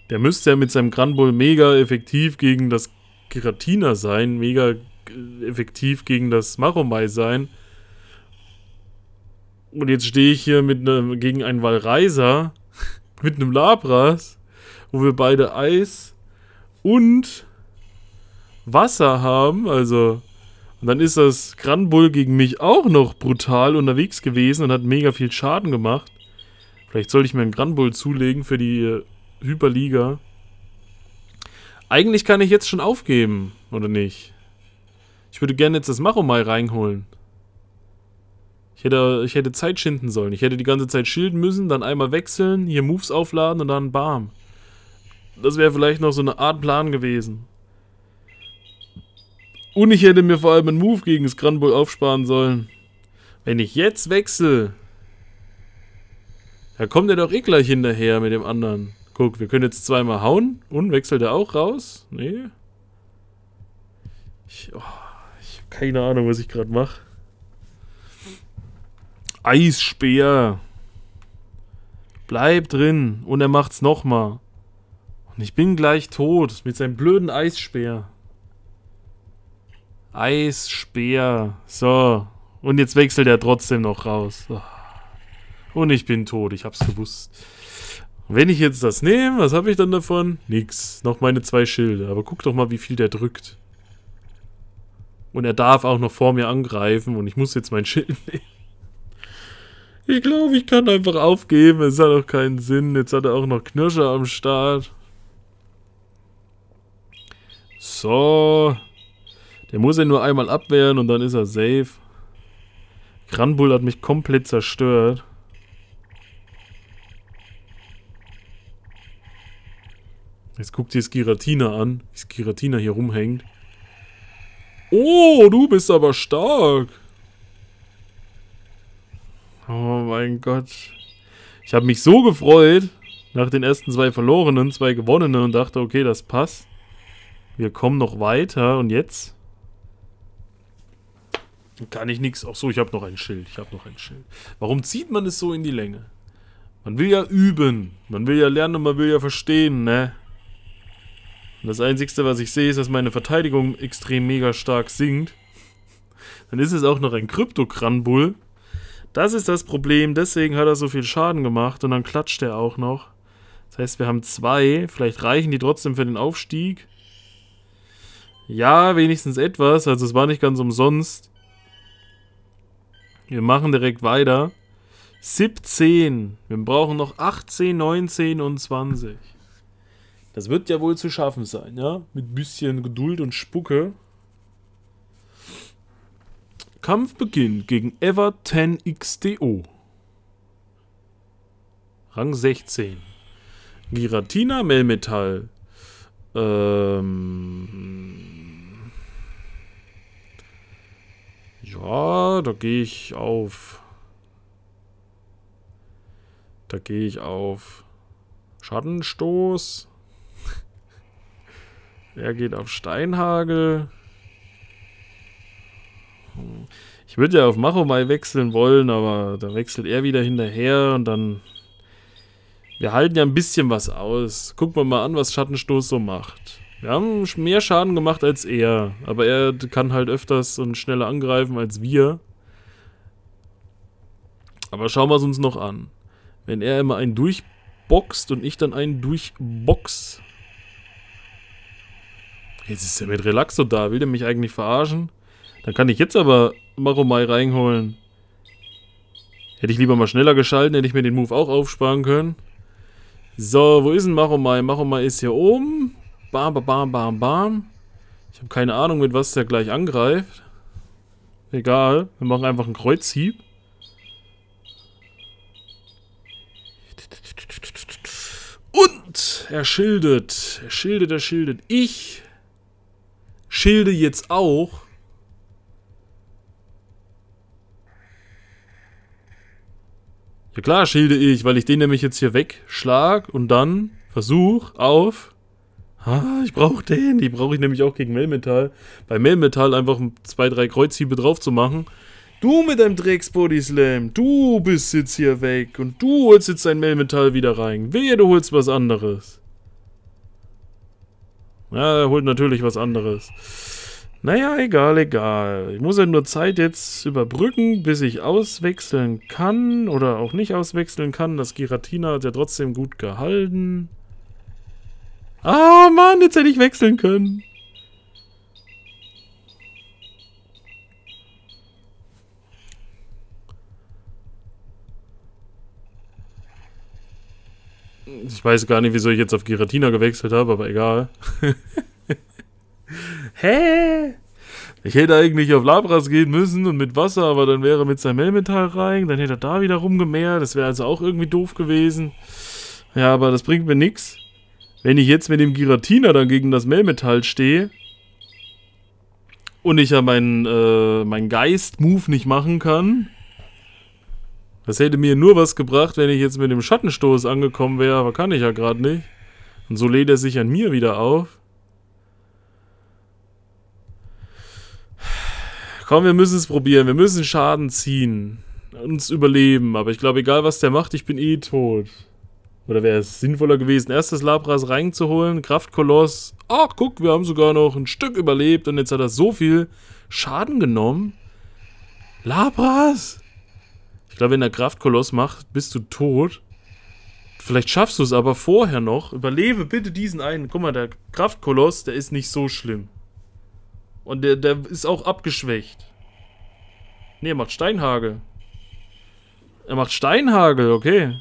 Der müsste ja mit seinem Granbull mega effektiv gegen das Giratina sein, mega äh, effektiv gegen das Maromai sein. Und jetzt stehe ich hier mit ne, gegen einen Walreiser, mit einem Labras, wo wir beide Eis und Wasser haben, also und dann ist das Granbull gegen mich auch noch brutal unterwegs gewesen und hat mega viel Schaden gemacht. Vielleicht sollte ich mir einen Granbull zulegen für die äh, Hyperliga. Eigentlich kann ich jetzt schon aufgeben, oder nicht? Ich würde gerne jetzt das Maromai reinholen. Ich hätte, ich hätte Zeit schinden sollen. Ich hätte die ganze Zeit schilden müssen, dann einmal wechseln, hier Moves aufladen und dann bam. Das wäre vielleicht noch so eine Art Plan gewesen. Und ich hätte mir vor allem einen Move gegen das Granbull aufsparen sollen. Wenn ich jetzt wechsle, da kommt er doch eh gleich hinterher mit dem anderen. Guck, wir können jetzt zweimal hauen. Und wechselt er auch raus? Nee. Ich, oh, ich habe keine Ahnung, was ich gerade mache. Eisspeer. Bleib drin. Und er macht's nochmal. Und ich bin gleich tot. Mit seinem blöden Eisspeer. Eisspeer. So. Und jetzt wechselt er trotzdem noch raus. Und ich bin tot. Ich hab's gewusst. Wenn ich jetzt das nehme, was habe ich dann davon? Nix. Noch meine zwei Schilde. Aber guck doch mal, wie viel der drückt. Und er darf auch noch vor mir angreifen und ich muss jetzt mein Schild nehmen. Ich glaube, ich kann einfach aufgeben. Es hat auch keinen Sinn. Jetzt hat er auch noch Knirscher am Start. So. Der muss ja nur einmal abwehren und dann ist er safe. Granbull hat mich komplett zerstört. Jetzt guckt sich Skiratina an, wie Skiratina hier rumhängt. Oh, du bist aber stark. Oh mein Gott. Ich habe mich so gefreut, nach den ersten zwei verlorenen, zwei gewonnenen und dachte, okay, das passt. Wir kommen noch weiter und jetzt? Kann ich nichts. Ach so, ich habe noch ein Schild. Ich habe noch ein Schild. Warum zieht man es so in die Länge? Man will ja üben. Man will ja lernen und man will ja verstehen, ne? Und das Einzige, was ich sehe, ist, dass meine Verteidigung extrem mega stark sinkt. Dann ist es auch noch ein Krypto-Kranbull. Das ist das Problem, deswegen hat er so viel Schaden gemacht und dann klatscht er auch noch. Das heißt, wir haben zwei. Vielleicht reichen die trotzdem für den Aufstieg. Ja, wenigstens etwas. Also es war nicht ganz umsonst. Wir machen direkt weiter. 17. Wir brauchen noch 18, 19 und 20. Das wird ja wohl zu schaffen sein, ja? Mit bisschen Geduld und Spucke. Kampf beginnt gegen Ever 10 XDO. Rang 16. Giratina Melmetall. Ähm. Ja, da gehe ich auf. Da gehe ich auf Schattenstoß. er geht auf Steinhagel. Ich würde ja auf Machomai wechseln wollen, aber da wechselt er wieder hinterher und dann wir halten ja ein bisschen was aus. Gucken wir mal an, was Schattenstoß so macht. Wir haben mehr Schaden gemacht als er, aber er kann halt öfters und schneller angreifen als wir. Aber schauen wir es uns noch an. Wenn er immer einen durchboxt und ich dann einen durchbox. Jetzt ist er mit Relaxo da. Will der mich eigentlich verarschen? Dann kann ich jetzt aber Maromai reinholen. Hätte ich lieber mal schneller geschalten, hätte ich mir den Move auch aufsparen können. So, wo ist denn Maromai? Maromai ist hier oben. Bam, bam, bam, bam, bam. Ich habe keine Ahnung, mit was der gleich angreift. Egal, wir machen einfach einen Kreuzhieb. Und er schildet. Er schildet, er schildet. Ich schilde jetzt auch. Ja klar, schilde ich, weil ich den nämlich jetzt hier wegschlag und dann versuch auf... Ah, ich brauche den. Die brauche ich nämlich auch gegen Melmetall. Bei Melmetall einfach zwei, drei Kreuzhiebe drauf zu machen. Du mit deinem Drecks-Body Slam, du bist jetzt hier weg und du holst jetzt dein Melmetall wieder rein. Wehe, du holst was anderes. Ja, er holt natürlich was anderes. Naja, egal, egal. Ich muss ja nur Zeit jetzt überbrücken, bis ich auswechseln kann oder auch nicht auswechseln kann. Das Giratina hat ja trotzdem gut gehalten. Ah, Mann, jetzt hätte ich wechseln können. Ich weiß gar nicht, wieso ich jetzt auf Giratina gewechselt habe, aber egal. Hä? Ich hätte eigentlich auf Labras gehen müssen und mit Wasser, aber dann wäre mit seinem Melmetall rein, dann hätte er da wieder rumgemäht, das wäre also auch irgendwie doof gewesen. Ja, aber das bringt mir nichts. Wenn ich jetzt mit dem Giratina dann gegen das Melmetall stehe und ich ja meinen äh, mein Geist-Move nicht machen kann, das hätte mir nur was gebracht, wenn ich jetzt mit dem Schattenstoß angekommen wäre, aber kann ich ja gerade nicht. Und so lädt er sich an mir wieder auf. Komm, wir müssen es probieren. Wir müssen Schaden ziehen. Uns überleben. Aber ich glaube, egal was der macht, ich bin eh tot. Oder wäre es sinnvoller gewesen, erst das Labras reinzuholen, Kraftkoloss. Ach, guck, wir haben sogar noch ein Stück überlebt und jetzt hat er so viel Schaden genommen. Labras? Ich glaube, wenn der Kraftkoloss macht, bist du tot. Vielleicht schaffst du es aber vorher noch. Überlebe bitte diesen einen. Guck mal, der Kraftkoloss, der ist nicht so schlimm. Und der, der ist auch abgeschwächt. Ne, er macht Steinhagel. Er macht Steinhagel, okay.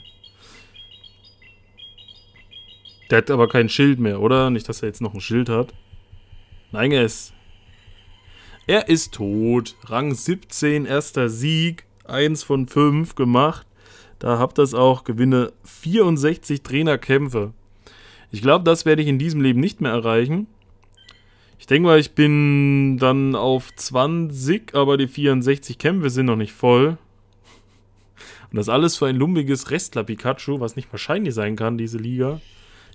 Der hat aber kein Schild mehr, oder? Nicht, dass er jetzt noch ein Schild hat. Nein, er ist... Er ist tot. Rang 17, erster Sieg. 1 von 5 gemacht. Da habt ihr es auch. Gewinne 64 Trainerkämpfe. Ich glaube, das werde ich in diesem Leben nicht mehr erreichen. Ich denke mal, ich bin dann auf 20, aber die 64 Kämpfe sind noch nicht voll. Und das alles für ein lumpiges Restler-Pikachu, was nicht wahrscheinlich sein kann, diese Liga,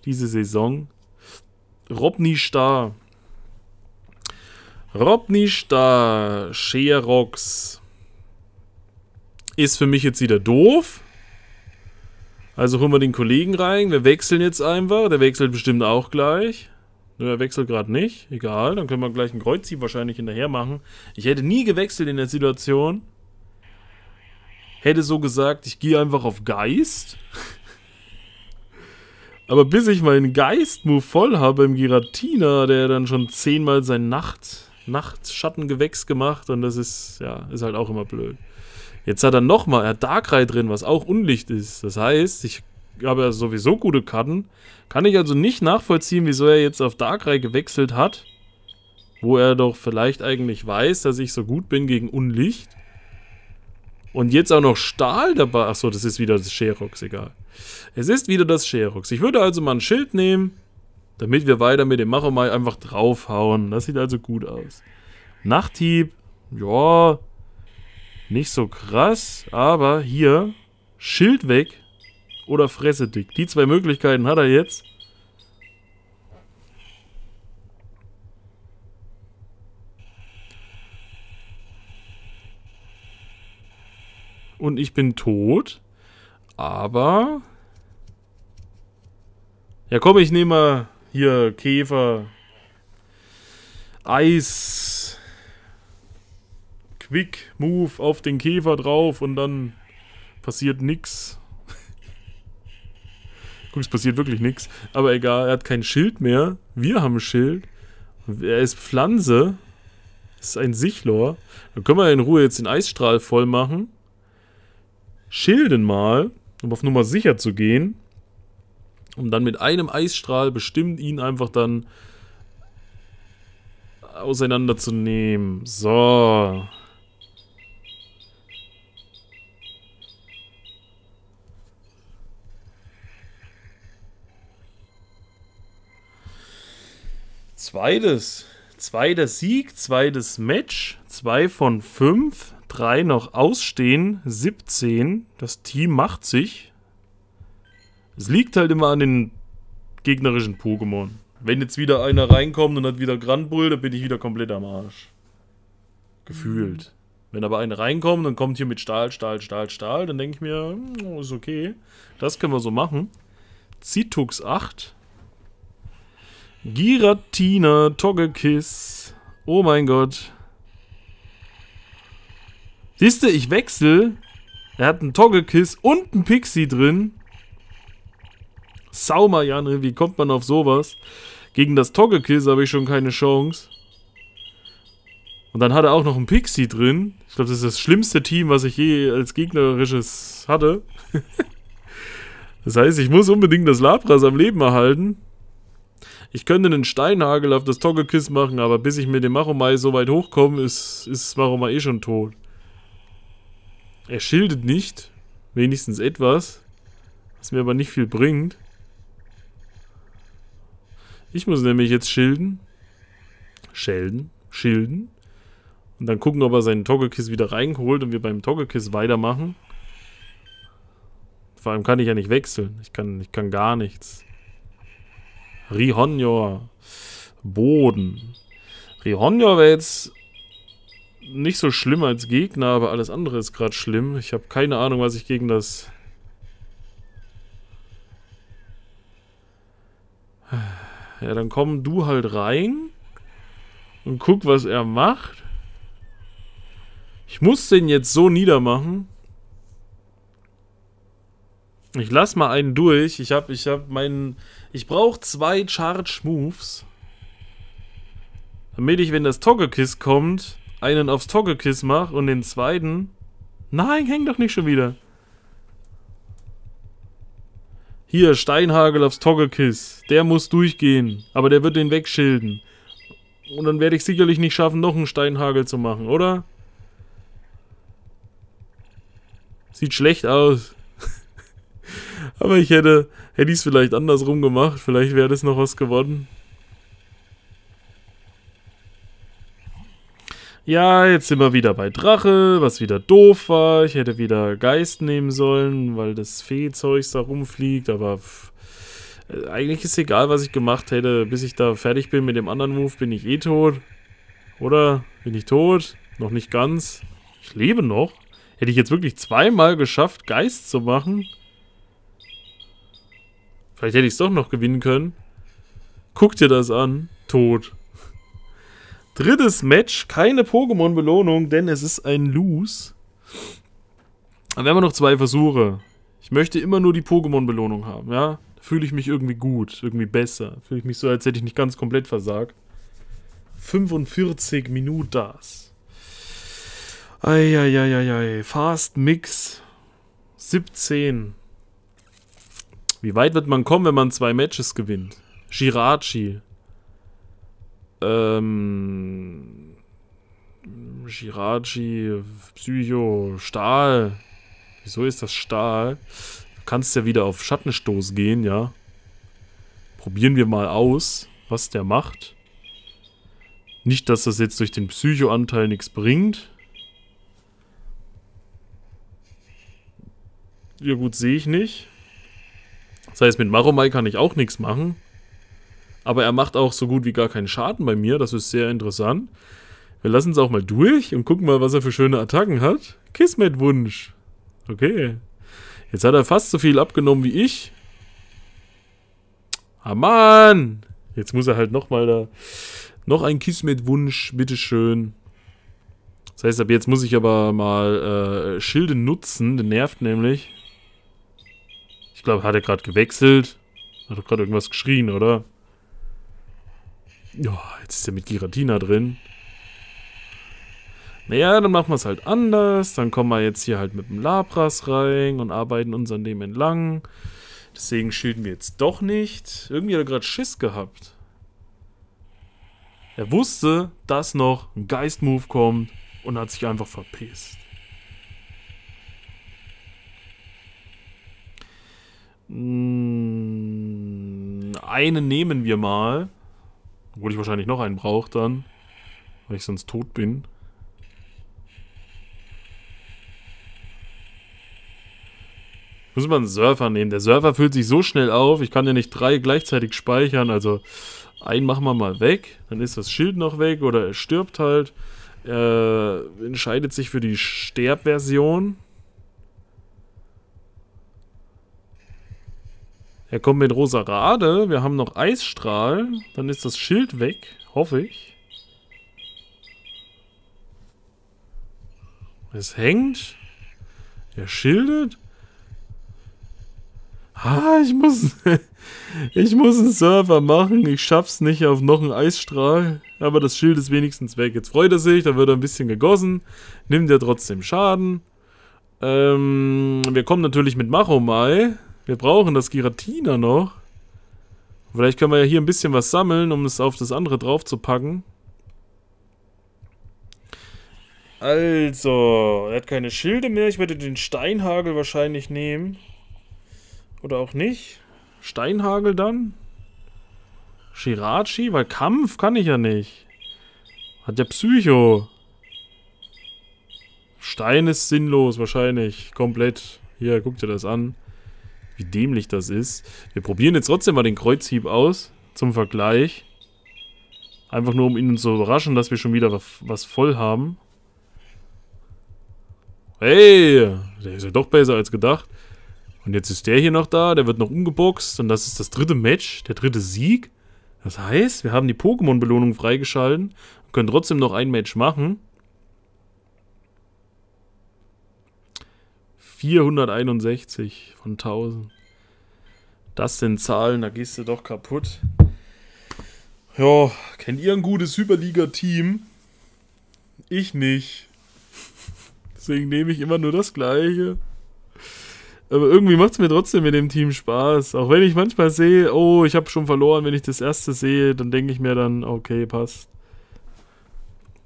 diese Saison. Robni Star. Robni Star, Sheerox. Ist für mich jetzt wieder doof. Also holen wir den Kollegen rein. Wir wechseln jetzt einfach. Der wechselt bestimmt auch gleich. Er wechselt gerade nicht. Egal, dann können wir gleich einen Kreuzzieh wahrscheinlich hinterher machen. Ich hätte nie gewechselt in der Situation. Hätte so gesagt, ich gehe einfach auf Geist. Aber bis ich meinen Geist-Move voll habe im Giratina, der dann schon zehnmal sein Nacht, Nachtschattengewächs gemacht und das ist, ja, ist halt auch immer blöd. Jetzt hat er nochmal, er hat Darkrai drin, was auch Unlicht ist. Das heißt, ich habe ja sowieso gute Karten. Kann ich also nicht nachvollziehen, wieso er jetzt auf Darkrai gewechselt hat. Wo er doch vielleicht eigentlich weiß, dass ich so gut bin gegen Unlicht. Und jetzt auch noch Stahl dabei. Achso, das ist wieder das Sherox, egal. Es ist wieder das Sherox. Ich würde also mal ein Schild nehmen, damit wir weiter mit dem Machomai einfach draufhauen. Das sieht also gut aus. Nachthieb, ja, nicht so krass, aber hier Schild weg oder Fresse dick. Die zwei Möglichkeiten hat er jetzt. Und ich bin tot. Aber... Ja komm, ich nehme mal hier Käfer. Eis. Quick Move auf den Käfer drauf und dann passiert nix. Guck, es passiert wirklich nichts. Aber egal, er hat kein Schild mehr. Wir haben ein Schild. Er ist Pflanze. Das ist ein Sichlor. Dann können wir in Ruhe jetzt den Eisstrahl voll machen. Schilden mal, um auf Nummer sicher zu gehen. Um dann mit einem Eisstrahl bestimmt ihn einfach dann auseinanderzunehmen. So. Zweites. Zweiter Sieg, zweites Match. Zwei von fünf. Drei noch ausstehen. 17. Das Team macht sich. Es liegt halt immer an den gegnerischen Pokémon. Wenn jetzt wieder einer reinkommt und hat wieder Granbull, dann bin ich wieder komplett am Arsch. Gefühlt. Wenn aber einer reinkommt und kommt hier mit Stahl, Stahl, Stahl, Stahl, dann denke ich mir, oh, ist okay. Das können wir so machen. Zitux 8. Giratina, Togekiss. Oh mein Gott. Siehst du, ich wechsle. Er hat einen Togekiss und einen Pixie drin. Saumer, Janne, wie kommt man auf sowas? Gegen das Togekiss habe ich schon keine Chance. Und dann hat er auch noch einen Pixie drin. Ich glaube, das ist das schlimmste Team, was ich je als gegnerisches hatte. das heißt, ich muss unbedingt das Labras am Leben erhalten. Ich könnte einen Steinhagel auf das Togekiss machen, aber bis ich mit dem Maromai so weit hochkomme, ist, ist Maromai eh schon tot. Er schildet nicht. Wenigstens etwas. Was mir aber nicht viel bringt. Ich muss nämlich jetzt schilden. Schelden. Schilden. Und dann gucken, ob er seinen Togekiss wieder reinholt und wir beim Togekiss weitermachen. Vor allem kann ich ja nicht wechseln. Ich kann, ich kann gar nichts. Rihonjor. Boden. Rihonjor wäre jetzt nicht so schlimm als Gegner, aber alles andere ist gerade schlimm. Ich habe keine Ahnung, was ich gegen das... Ja, dann komm du halt rein und guck, was er macht. Ich muss den jetzt so niedermachen. Ich lass mal einen durch. Ich hab, ich hab meinen. Ich brauche zwei Charge Moves. Damit ich, wenn das Togekiss kommt, einen aufs Togekiss mache und den zweiten. Nein, häng doch nicht schon wieder. Hier, Steinhagel aufs Togekiss. Der muss durchgehen. Aber der wird den wegschilden. Und dann werde ich sicherlich nicht schaffen, noch einen Steinhagel zu machen, oder? Sieht schlecht aus. Aber ich hätte, hätte es vielleicht andersrum gemacht. Vielleicht wäre das noch was geworden. Ja, jetzt sind wir wieder bei Drache, was wieder doof war. Ich hätte wieder Geist nehmen sollen, weil das Fee-Zeug da rumfliegt, aber pff, äh, eigentlich ist egal, was ich gemacht hätte. Bis ich da fertig bin mit dem anderen Move, bin ich eh tot. Oder? Bin ich tot? Noch nicht ganz. Ich lebe noch. Hätte ich jetzt wirklich zweimal geschafft, Geist zu machen, Vielleicht hätte ich es doch noch gewinnen können. Guck dir das an. Tot. Drittes Match, keine Pokémon-Belohnung, denn es ist ein Lose. Aber wir haben noch zwei Versuche. Ich möchte immer nur die Pokémon-Belohnung haben, ja? Da fühle ich mich irgendwie gut, irgendwie besser. Fühle ich mich so, als hätte ich nicht ganz komplett versagt. 45 Minuten das. Eieieiei. Fast Mix. 17. Wie weit wird man kommen, wenn man zwei Matches gewinnt? Shirachi. Ähm. Shirachi, Psycho, Stahl. Wieso ist das Stahl? Du kannst ja wieder auf Schattenstoß gehen, ja. Probieren wir mal aus, was der macht. Nicht, dass das jetzt durch den Psycho-Anteil nichts bringt. Ja gut, sehe ich nicht. Das heißt, mit Maromai kann ich auch nichts machen. Aber er macht auch so gut wie gar keinen Schaden bei mir. Das ist sehr interessant. Wir lassen es auch mal durch und gucken mal, was er für schöne Attacken hat. Kismet-Wunsch. Okay. Jetzt hat er fast so viel abgenommen wie ich. Ah, Mann! Jetzt muss er halt nochmal da... Noch ein Kismet-Wunsch, bitteschön. Das heißt, ab jetzt muss ich aber mal äh, Schilde nutzen. Der nervt nämlich. Ich glaube, hat er gerade gewechselt. Hat doch gerade irgendwas geschrien, oder? Ja, jetzt ist er mit Giratina drin. Naja, dann machen wir es halt anders. Dann kommen wir jetzt hier halt mit dem Labras rein und arbeiten uns an dem entlang. Deswegen schilden wir jetzt doch nicht. Irgendwie hat er gerade Schiss gehabt. Er wusste, dass noch ein Geist-Move kommt und hat sich einfach verpisst. Einen nehmen wir mal. Obwohl ich wahrscheinlich noch einen brauche dann. Weil ich sonst tot bin. Muss man einen Surfer nehmen. Der Surfer füllt sich so schnell auf. Ich kann ja nicht drei gleichzeitig speichern. Also einen machen wir mal weg. Dann ist das Schild noch weg. Oder er stirbt halt. Er entscheidet sich für die Sterbversion. Er kommt mit rosa Rade. Wir haben noch Eisstrahl. Dann ist das Schild weg. Hoffe ich. Es hängt. Er schildet. Ah, ich muss... ich muss einen Server machen. Ich schaff's nicht auf noch einen Eisstrahl. Aber das Schild ist wenigstens weg. Jetzt freut er sich. Da wird er ein bisschen gegossen. Nimmt er trotzdem Schaden. Ähm, wir kommen natürlich mit Machomai. Wir brauchen das Giratina noch. Vielleicht können wir ja hier ein bisschen was sammeln, um es auf das andere drauf zu packen. Also, er hat keine Schilde mehr. Ich werde den Steinhagel wahrscheinlich nehmen. Oder auch nicht. Steinhagel dann. Shirachi, weil Kampf kann ich ja nicht. Hat der Psycho. Stein ist sinnlos wahrscheinlich. Komplett. Hier, guck dir das an. Wie dämlich das ist. Wir probieren jetzt trotzdem mal den Kreuzhieb aus. Zum Vergleich. Einfach nur, um ihn zu überraschen, dass wir schon wieder was voll haben. Hey, der ist ja doch besser als gedacht. Und jetzt ist der hier noch da, der wird noch umgeboxt. Und das ist das dritte Match, der dritte Sieg. Das heißt, wir haben die Pokémon-Belohnung freigeschalten und können trotzdem noch ein Match machen. 461 von 1000. Das sind Zahlen, da gehst du doch kaputt. Ja, kennt ihr ein gutes Superliga-Team? Ich nicht. Deswegen nehme ich immer nur das Gleiche. Aber irgendwie macht es mir trotzdem mit dem Team Spaß. Auch wenn ich manchmal sehe, oh, ich habe schon verloren, wenn ich das erste sehe, dann denke ich mir dann, okay, passt.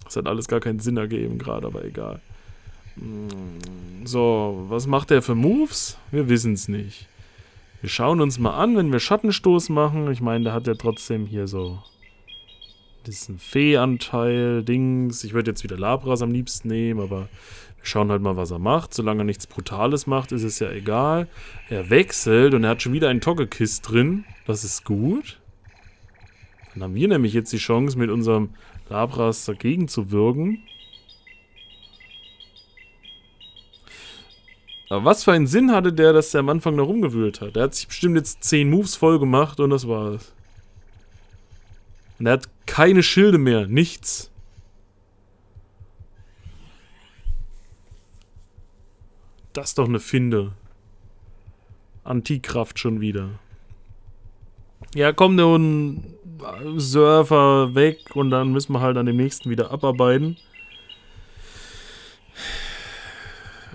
Das hat alles gar keinen Sinn ergeben gerade, aber egal. Hm, so, was macht er für Moves? Wir wissen es nicht. Wir schauen uns mal an, wenn wir Schattenstoß machen. Ich meine, der hat ja trotzdem hier so diesen Fee-Anteil, Dings. Ich würde jetzt wieder Labras am liebsten nehmen, aber wir schauen halt mal, was er macht. Solange er nichts Brutales macht, ist es ja egal. Er wechselt und er hat schon wieder einen Togekiss drin. Das ist gut. Dann haben wir nämlich jetzt die Chance, mit unserem Labras dagegen zu wirken. Aber was für einen Sinn hatte der, dass der am Anfang da rumgewühlt hat? Der hat sich bestimmt jetzt 10 Moves voll gemacht und das war's. Und er hat keine Schilde mehr. Nichts. Das ist doch eine Finde. Antikraft schon wieder. Ja, komm, der Surfer weg und dann müssen wir halt an dem nächsten wieder abarbeiten.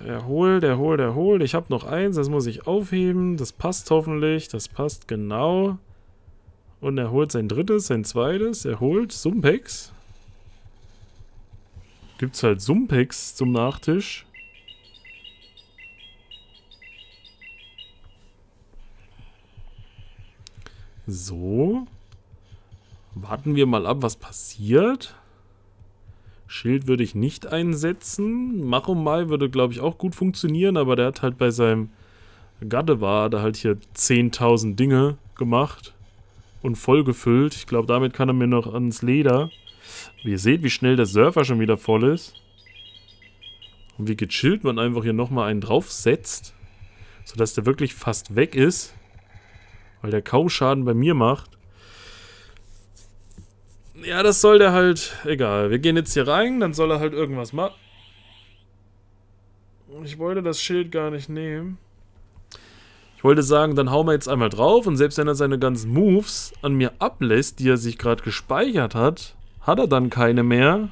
Erholt, erholt, erholt. Ich habe noch eins, das muss ich aufheben. Das passt hoffentlich. Das passt genau. Und er holt sein drittes, sein zweites. Er holt Sumpex. Gibt's halt Sumpex zum Nachtisch. So. Warten wir mal ab, was passiert. Schild würde ich nicht einsetzen. Machomai würde, glaube ich, auch gut funktionieren, aber der hat halt bei seinem Gadewa da halt hier 10.000 Dinge gemacht und vollgefüllt. Ich glaube, damit kann er mir noch ans Leder. Wie ihr seht, wie schnell der Surfer schon wieder voll ist. Und wie gechillt man einfach hier nochmal einen draufsetzt, sodass der wirklich fast weg ist. Weil der kaum Schaden bei mir macht. Ja, das soll der halt... Egal, wir gehen jetzt hier rein, dann soll er halt irgendwas machen. Ich wollte das Schild gar nicht nehmen. Ich wollte sagen, dann hauen wir jetzt einmal drauf und selbst wenn er seine ganzen Moves an mir ablässt, die er sich gerade gespeichert hat, hat er dann keine mehr.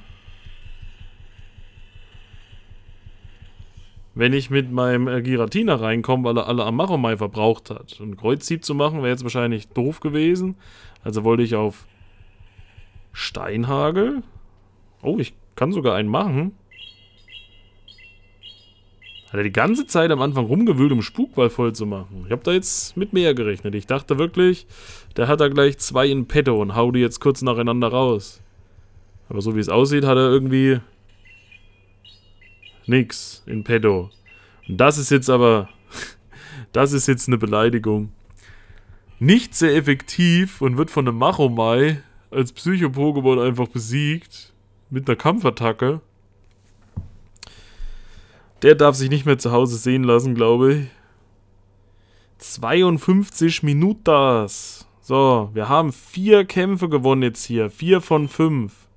wenn ich mit meinem äh, Giratina reinkomme, weil er alle Amachomai verbraucht hat. Und Kreuzhieb zu machen wäre jetzt wahrscheinlich doof gewesen. Also wollte ich auf Steinhagel. Oh, ich kann sogar einen machen. Hat er die ganze Zeit am Anfang rumgewühlt, um Spukball voll zu machen. Ich habe da jetzt mit mehr gerechnet. Ich dachte wirklich, der hat da gleich zwei in petto und hau die jetzt kurz nacheinander raus. Aber so wie es aussieht, hat er irgendwie nix in petto. Und das ist jetzt aber, das ist jetzt eine Beleidigung. Nicht sehr effektiv und wird von einem Machomai als Psycho-Pokémon einfach besiegt. Mit einer Kampfattacke. Der darf sich nicht mehr zu Hause sehen lassen, glaube ich. 52 Minuten. So, wir haben vier Kämpfe gewonnen jetzt hier. Vier von fünf.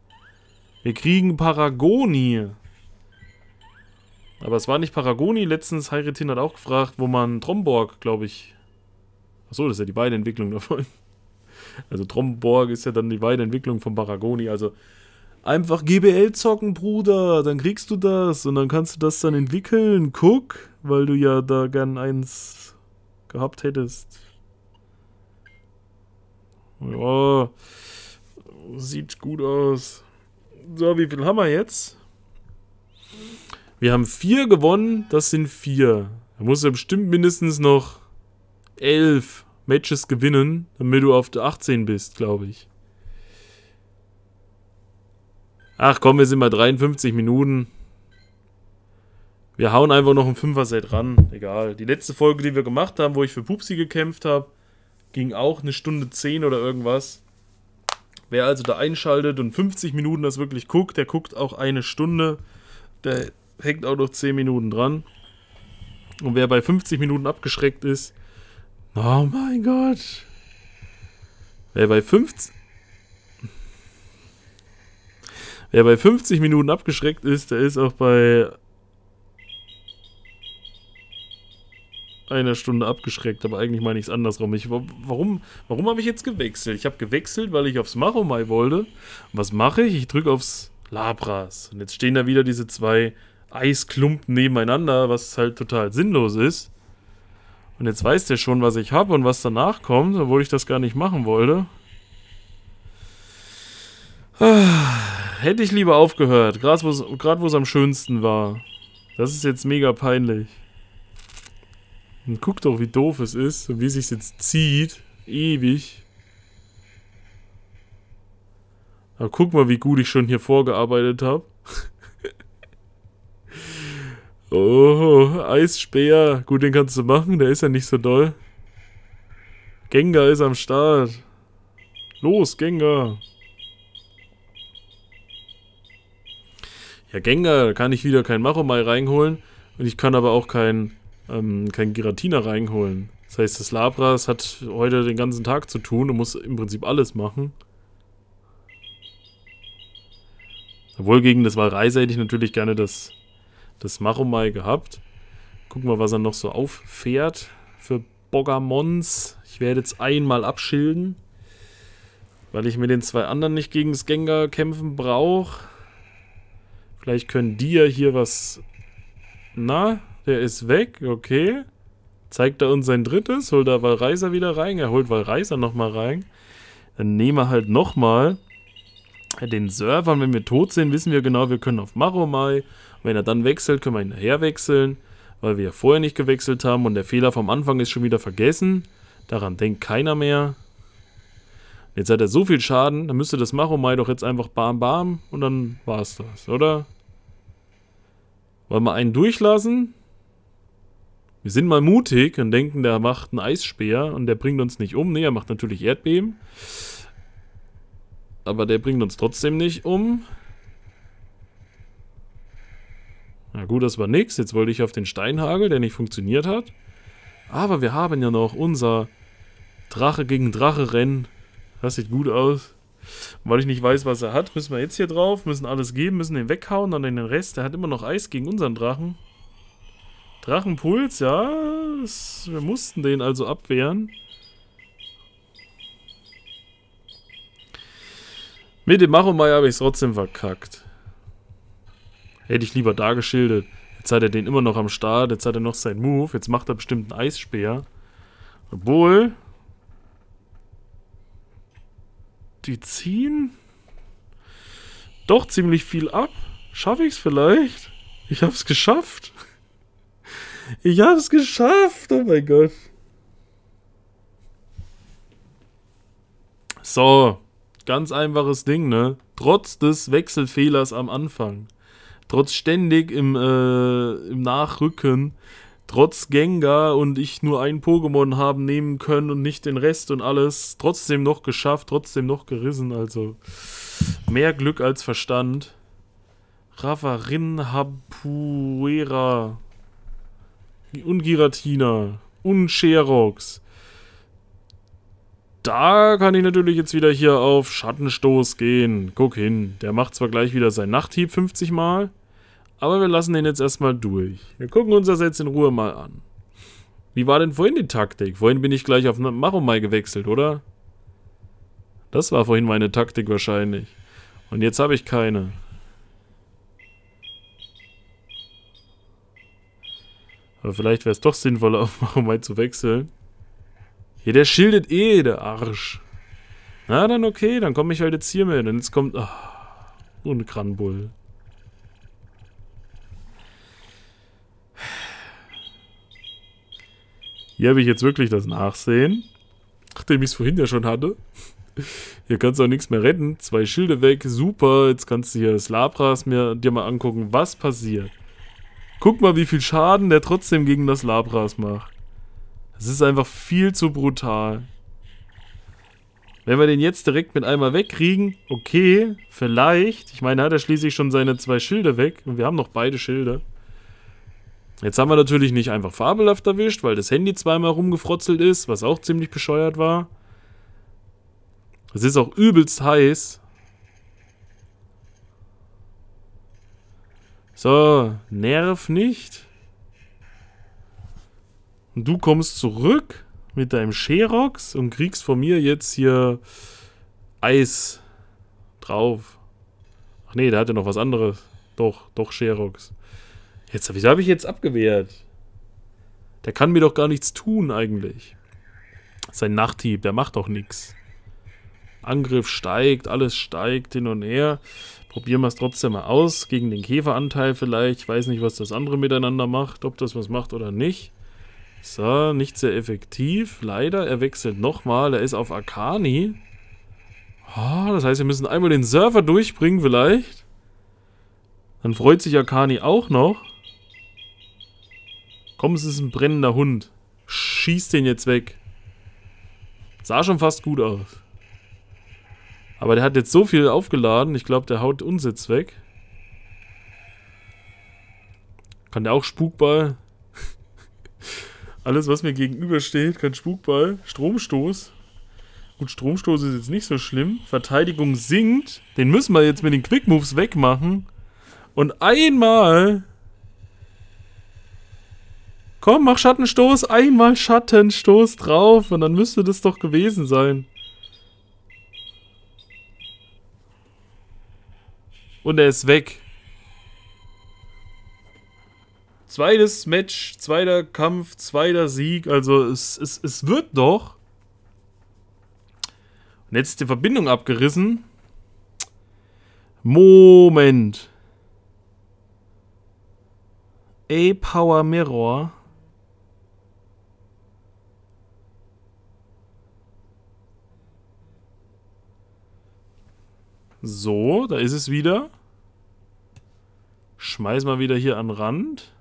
Wir kriegen Paragoni. Aber es war nicht Paragoni. Letztens Heiretin hat auch gefragt, wo man Tromborg, glaube ich. Achso, das ist ja die Weiterentwicklung davon. Also Tromborg ist ja dann die Weiterentwicklung von Paragoni. Also einfach GBL zocken, Bruder. Dann kriegst du das und dann kannst du das dann entwickeln. Guck, weil du ja da gern eins gehabt hättest. Ja, sieht gut aus. So, wie viel haben wir jetzt? Wir haben vier gewonnen, das sind vier. Da musst du bestimmt mindestens noch elf Matches gewinnen, damit du auf der 18 bist, glaube ich. Ach komm, wir sind bei 53 Minuten. Wir hauen einfach noch ein 5er-Set ran. Egal. Die letzte Folge, die wir gemacht haben, wo ich für Pupsi gekämpft habe, ging auch eine Stunde 10 oder irgendwas. Wer also da einschaltet und 50 Minuten das wirklich guckt, der guckt auch eine Stunde. Der hängt auch noch 10 Minuten dran. Und wer bei 50 Minuten abgeschreckt ist, oh mein Gott. Wer bei 50 Wer bei 50 Minuten abgeschreckt ist, der ist auch bei einer Stunde abgeschreckt, aber eigentlich meine ich es andersrum. Ich, warum warum habe ich jetzt gewechselt? Ich habe gewechselt, weil ich aufs Maromai wollte. Und was mache ich? Ich drücke aufs Labras. Und jetzt stehen da wieder diese zwei Eisklumpen nebeneinander, was halt total sinnlos ist. Und jetzt weiß der schon, was ich habe und was danach kommt, obwohl ich das gar nicht machen wollte. hätte ich lieber aufgehört, gerade wo es am schönsten war. Das ist jetzt mega peinlich. Und guck doch, wie doof es ist und wie es sich jetzt zieht. Ewig. Aber guck mal, wie gut ich schon hier vorgearbeitet habe. Oh, Eisspeer. Gut, den kannst du machen. Der ist ja nicht so doll. Gengar ist am Start. Los, Gengar. Ja, Gengar, da kann ich wieder kein Maromai reinholen. Und ich kann aber auch kein, ähm, kein Giratina reinholen. Das heißt, das Labras hat heute den ganzen Tag zu tun und muss im Prinzip alles machen. Obwohl gegen das Walreise hätte ich natürlich gerne das, das Maromai gehabt. Gucken wir, was er noch so auffährt für Bogamons. Ich werde jetzt einmal abschilden. Weil ich mit den zwei anderen nicht gegen Skenga kämpfen brauche. Vielleicht können die ja hier was... Na, der ist weg, okay. Zeigt er uns sein drittes, holt er Valreiser wieder rein. Er holt Valreiser nochmal rein. Dann nehmen wir halt nochmal den Server. Und wenn wir tot sind, wissen wir genau, wir können auf Maromai. Wenn er dann wechselt, können wir ihn nachher wechseln, weil wir ja vorher nicht gewechselt haben und der Fehler vom Anfang ist schon wieder vergessen. Daran denkt keiner mehr. Jetzt hat er so viel Schaden, dann müsste das Maromai doch jetzt einfach bam bam und dann war's das, oder? Wollen wir einen durchlassen? Wir sind mal mutig und denken, der macht einen Eisspeer und der bringt uns nicht um. Ne, er macht natürlich Erdbeben. Aber der bringt uns trotzdem nicht um. Na gut, das war nix. Jetzt wollte ich auf den Steinhagel, der nicht funktioniert hat. Aber wir haben ja noch unser Drache gegen Drache Rennen. Das sieht gut aus. Weil ich nicht weiß, was er hat, müssen wir jetzt hier drauf, müssen alles geben, müssen den weghauen, dann den Rest. Der hat immer noch Eis gegen unseren Drachen. Drachenpuls, ja. Wir mussten den also abwehren. Mit dem Machomai habe ich es trotzdem verkackt. Hätte ich lieber da geschildert. Jetzt hat er den immer noch am Start, jetzt hat er noch seinen Move, jetzt macht er bestimmt einen Eisspeer. Obwohl... Die ziehen... Doch ziemlich viel ab. Schaffe ich es vielleicht? Ich habe es geschafft. Ich hab's geschafft. Oh mein Gott. So. Ganz einfaches Ding, ne? Trotz des Wechselfehlers am Anfang. Trotz ständig im, äh, im Nachrücken. Trotz Gengar und ich nur ein Pokémon haben nehmen können und nicht den Rest und alles. Trotzdem noch geschafft, trotzdem noch gerissen. Also mehr Glück als Verstand. Ravarin Hapuera und Sherox. Da kann ich natürlich jetzt wieder hier auf Schattenstoß gehen. Guck hin, der macht zwar gleich wieder sein Nachthieb 50 Mal, aber wir lassen den jetzt erstmal durch. Wir gucken uns das jetzt in Ruhe mal an. Wie war denn vorhin die Taktik? Vorhin bin ich gleich auf Maromai gewechselt, oder? Das war vorhin meine Taktik wahrscheinlich. Und jetzt habe ich keine. Aber vielleicht wäre es doch sinnvoller, auf Mahomai zu wechseln. Hier, der schildet eh, der Arsch. Na, dann okay, dann komme ich halt jetzt hier mit. Und jetzt kommt... Ach, und Granbull. Hier habe ich jetzt wirklich das Nachsehen. Nachdem ich es vorhin ja schon hatte. Hier kannst du auch nichts mehr retten. Zwei Schilde weg, super. Jetzt kannst du hier das Labras mir, dir mal angucken, was passiert. Guck mal, wie viel Schaden der trotzdem gegen das Labras macht. Das ist einfach viel zu brutal. Wenn wir den jetzt direkt mit einmal wegkriegen, okay, vielleicht. Ich meine, hat er schließlich schon seine zwei Schilde weg und wir haben noch beide Schilde. Jetzt haben wir natürlich nicht einfach fabelhaft erwischt, weil das Handy zweimal rumgefrotzelt ist, was auch ziemlich bescheuert war. Es ist auch übelst heiß. So, nerv nicht. Und du kommst zurück mit deinem Sherox und kriegst von mir jetzt hier Eis drauf. Ach nee, der hatte noch was anderes. Doch, doch Sherox. Jetzt, wieso habe ich jetzt abgewehrt? Der kann mir doch gar nichts tun eigentlich. Sein Nachthieb, der macht doch nichts. Angriff steigt, alles steigt hin und her. Probieren wir es trotzdem mal aus. Gegen den Käferanteil vielleicht. Ich weiß nicht, was das andere miteinander macht. Ob das was macht oder nicht. So, nicht sehr effektiv. Leider, er wechselt nochmal. Er ist auf Arcani. Oh, das heißt, wir müssen einmal den Server durchbringen vielleicht. Dann freut sich Arcani auch noch. Komm, es ist ein brennender Hund. Schieß den jetzt weg. Sah schon fast gut aus. Aber der hat jetzt so viel aufgeladen, ich glaube, der haut uns jetzt weg. Kann der auch Spukball? Alles, was mir gegenübersteht, kann Spukball. Stromstoß. Gut, Stromstoß ist jetzt nicht so schlimm. Verteidigung sinkt. Den müssen wir jetzt mit den Quick Moves wegmachen. Und einmal... Komm, mach Schattenstoß. Einmal Schattenstoß drauf. Und dann müsste das doch gewesen sein. Und er ist weg. Zweites Match, zweiter Kampf, zweiter Sieg. Also es, es, es wird doch. Und jetzt ist die Verbindung abgerissen. Moment. A-Power Mirror. So, da ist es wieder. Schmeiß mal wieder hier an den Rand.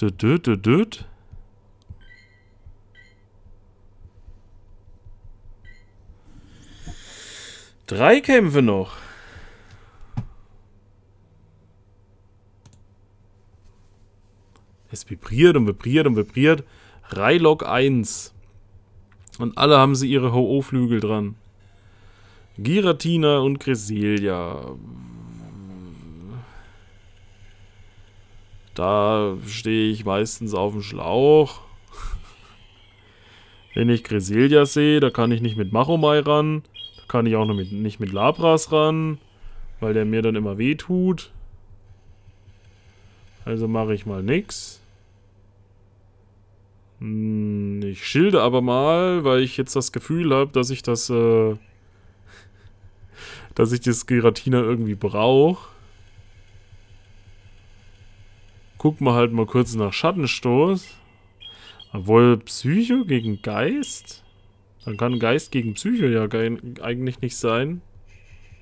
Düt. Drei Kämpfe noch. Es vibriert und vibriert und vibriert. Reilok 1. Und alle haben sie ihre Ho-Oh-Flügel dran. Giratina und Greselia. Da stehe ich meistens auf dem Schlauch. Wenn ich Greselia sehe, da kann ich nicht mit Machomai ran. Da kann ich auch noch mit, nicht mit Labras ran, weil der mir dann immer wehtut. Also mache ich mal nix. Hm, ich schilde aber mal, weil ich jetzt das Gefühl habe, dass ich das, äh, dass ich das Giratina irgendwie brauche. Gucken wir halt mal kurz nach Schattenstoß. Obwohl Psycho gegen Geist? Dann kann Geist gegen Psycho ja eigentlich nicht sein.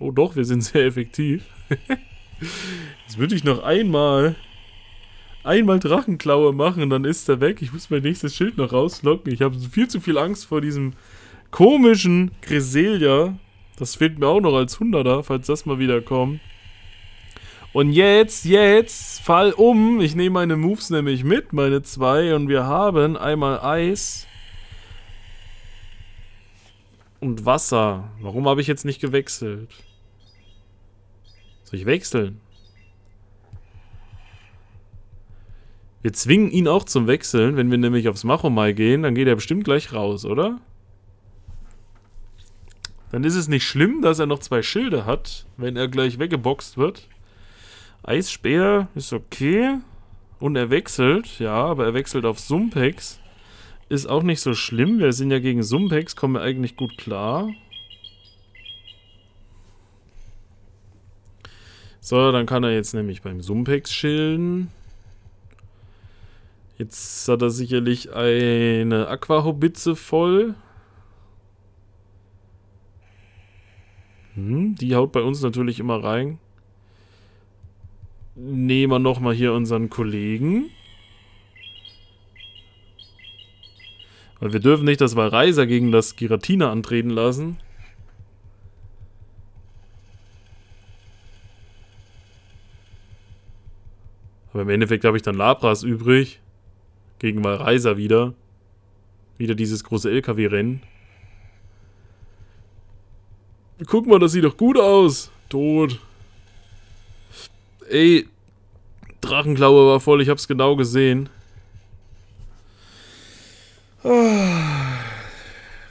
Oh doch, wir sind sehr effektiv. Jetzt würde ich noch einmal einmal Drachenklaue machen, dann ist er weg. Ich muss mein nächstes Schild noch rauslocken. Ich habe viel zu viel Angst vor diesem komischen Greselia. Das fehlt mir auch noch als Hunderter, falls das mal wieder kommt. Und jetzt, jetzt, fall um. Ich nehme meine Moves nämlich mit, meine zwei. Und wir haben einmal Eis. Und Wasser. Warum habe ich jetzt nicht gewechselt? Soll ich wechseln? Wir zwingen ihn auch zum Wechseln. Wenn wir nämlich aufs Machomai gehen, dann geht er bestimmt gleich raus, oder? Dann ist es nicht schlimm, dass er noch zwei Schilde hat, wenn er gleich weggeboxt wird. Eisspeer ist okay. Und er wechselt, ja, aber er wechselt auf Sumpex. Ist auch nicht so schlimm. Wir sind ja gegen Sumpex, kommen wir eigentlich gut klar. So, dann kann er jetzt nämlich beim Sumpex schilden. Jetzt hat er sicherlich eine Aquahobitze voll. Hm, die haut bei uns natürlich immer rein. Nehmen wir nochmal hier unseren Kollegen. Weil wir dürfen nicht das Valreiser gegen das Giratina antreten lassen. Aber im Endeffekt habe ich dann Labras übrig. Gegen Valreiser wieder. Wieder dieses große LKW-Rennen. Guck mal, das sieht doch gut aus. Tot. Ey. Drachenklaue war voll, ich hab's genau gesehen. Ah.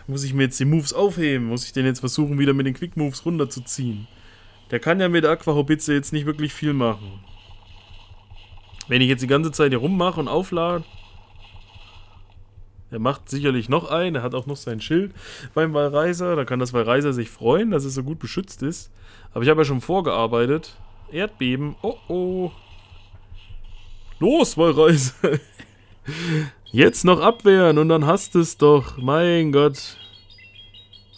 Muss ich mir jetzt die Moves aufheben? Muss ich den jetzt versuchen, wieder mit den Quick Moves runterzuziehen? Der kann ja mit Aquahobitze jetzt nicht wirklich viel machen. Wenn ich jetzt die ganze Zeit hier rummache und auflade, er macht sicherlich noch einen, er hat auch noch sein Schild beim Wallreiser. Da kann das Wallreiser sich freuen, dass es so gut beschützt ist. Aber ich habe ja schon vorgearbeitet. Erdbeben. Oh oh. Los, Wallreiser. Jetzt noch abwehren und dann hast es doch. Mein Gott.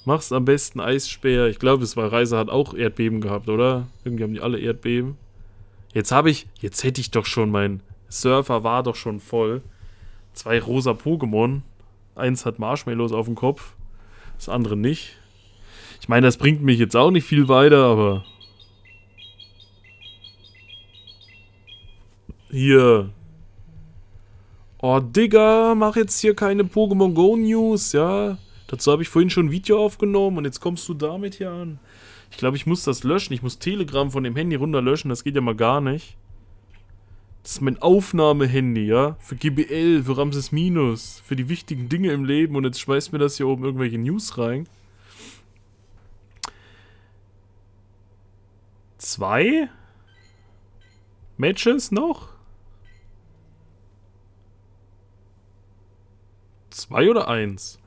Mach's am besten Eisspeer. Ich glaube, das Wallreiser hat auch Erdbeben gehabt, oder? Irgendwie haben die alle Erdbeben. Jetzt habe ich, jetzt hätte ich doch schon, mein Surfer war doch schon voll zwei rosa Pokémon. Eins hat Marshmallows auf dem Kopf, das andere nicht. Ich meine, das bringt mich jetzt auch nicht viel weiter, aber... Hier. Oh, Digga, mach jetzt hier keine Pokémon Go News, ja. Dazu habe ich vorhin schon ein Video aufgenommen und jetzt kommst du damit hier an. Ich glaube, ich muss das löschen. Ich muss Telegram von dem Handy runterlöschen. Das geht ja mal gar nicht. Das ist mein Aufnahmehandy, ja? Für GBL, für Ramses Minus, für die wichtigen Dinge im Leben und jetzt schmeißt mir das hier oben irgendwelche News rein. Zwei Matches noch? Zwei oder eins?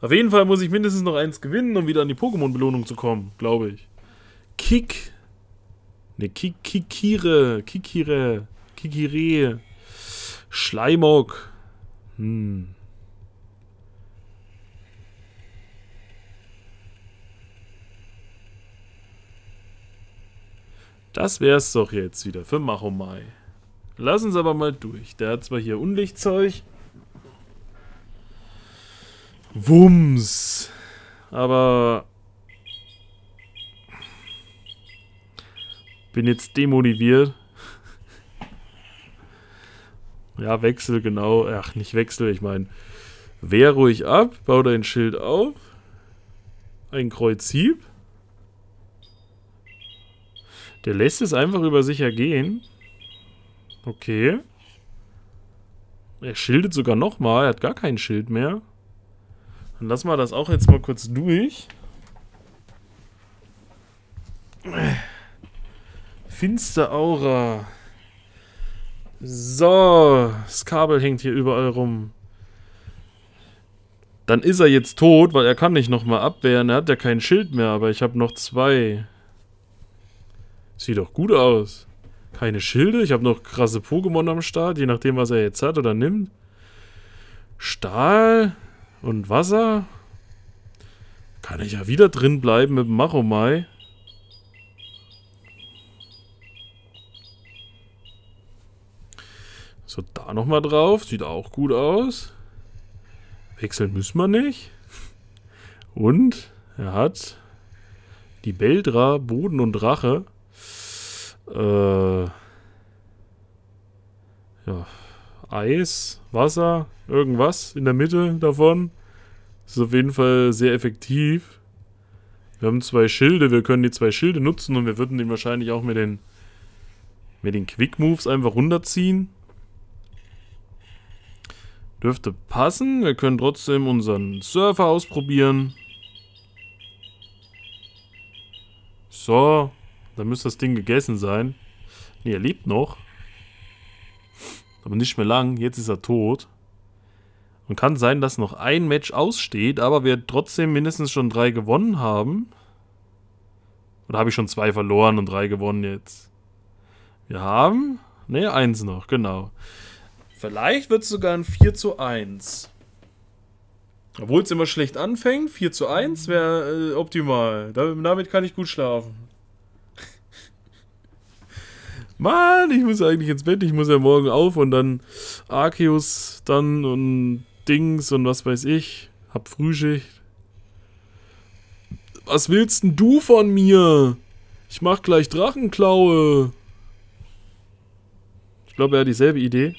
Auf jeden Fall muss ich mindestens noch eins gewinnen, um wieder an die Pokémon-Belohnung zu kommen, glaube ich. Kick. Ne, Kik Kikire. Kikire. Kikire. Schleimok. Hm. Das wär's doch jetzt wieder für Machomai. Lass uns aber mal durch. Der hat zwar hier Unlichtzeug, Wumms. Aber bin jetzt demotiviert. Ja, Wechsel, genau. Ach, nicht Wechsel, ich meine, wehr ruhig ab, bau dein Schild auf. Ein Kreuzhieb. Der lässt es einfach über sich ergehen. Okay. Er schildet sogar nochmal. Er hat gar kein Schild mehr. Dann lassen wir das auch jetzt mal kurz durch. Finster Aura. So, das Kabel hängt hier überall rum. Dann ist er jetzt tot, weil er kann nicht nochmal abwehren. Er hat ja kein Schild mehr, aber ich habe noch zwei. Sieht doch gut aus. Keine Schilde, ich habe noch krasse Pokémon am Start, je nachdem, was er jetzt hat oder nimmt. Stahl. Und Wasser? Kann ich ja wieder drin bleiben mit dem Machomai. So, da nochmal drauf. Sieht auch gut aus. Wechseln müssen wir nicht. Und er hat die Beldra, Boden und Rache. Äh, ja, Eis, Wasser, irgendwas in der Mitte davon. Das ist auf jeden Fall sehr effektiv. Wir haben zwei Schilde, wir können die zwei Schilde nutzen und wir würden den wahrscheinlich auch mit den mit den Quick Moves einfach runterziehen. Dürfte passen. Wir können trotzdem unseren Surfer ausprobieren. So, dann müsste das Ding gegessen sein. Ne, er lebt noch. Aber nicht mehr lang. Jetzt ist er tot. Und kann sein, dass noch ein Match aussteht, aber wir trotzdem mindestens schon drei gewonnen haben. Oder habe ich schon zwei verloren und drei gewonnen jetzt? Wir haben... Ne, eins noch, genau. Vielleicht wird es sogar ein 4 zu 1. Obwohl es immer schlecht anfängt, 4 zu 1 wäre äh, optimal. Damit kann ich gut schlafen. Mann, ich muss eigentlich ins Bett, ich muss ja morgen auf und dann Arceus dann und Dings und was weiß ich. Hab Frühschicht. Was willst denn du von mir? Ich mach gleich Drachenklaue. Ich glaube, er hat dieselbe Idee.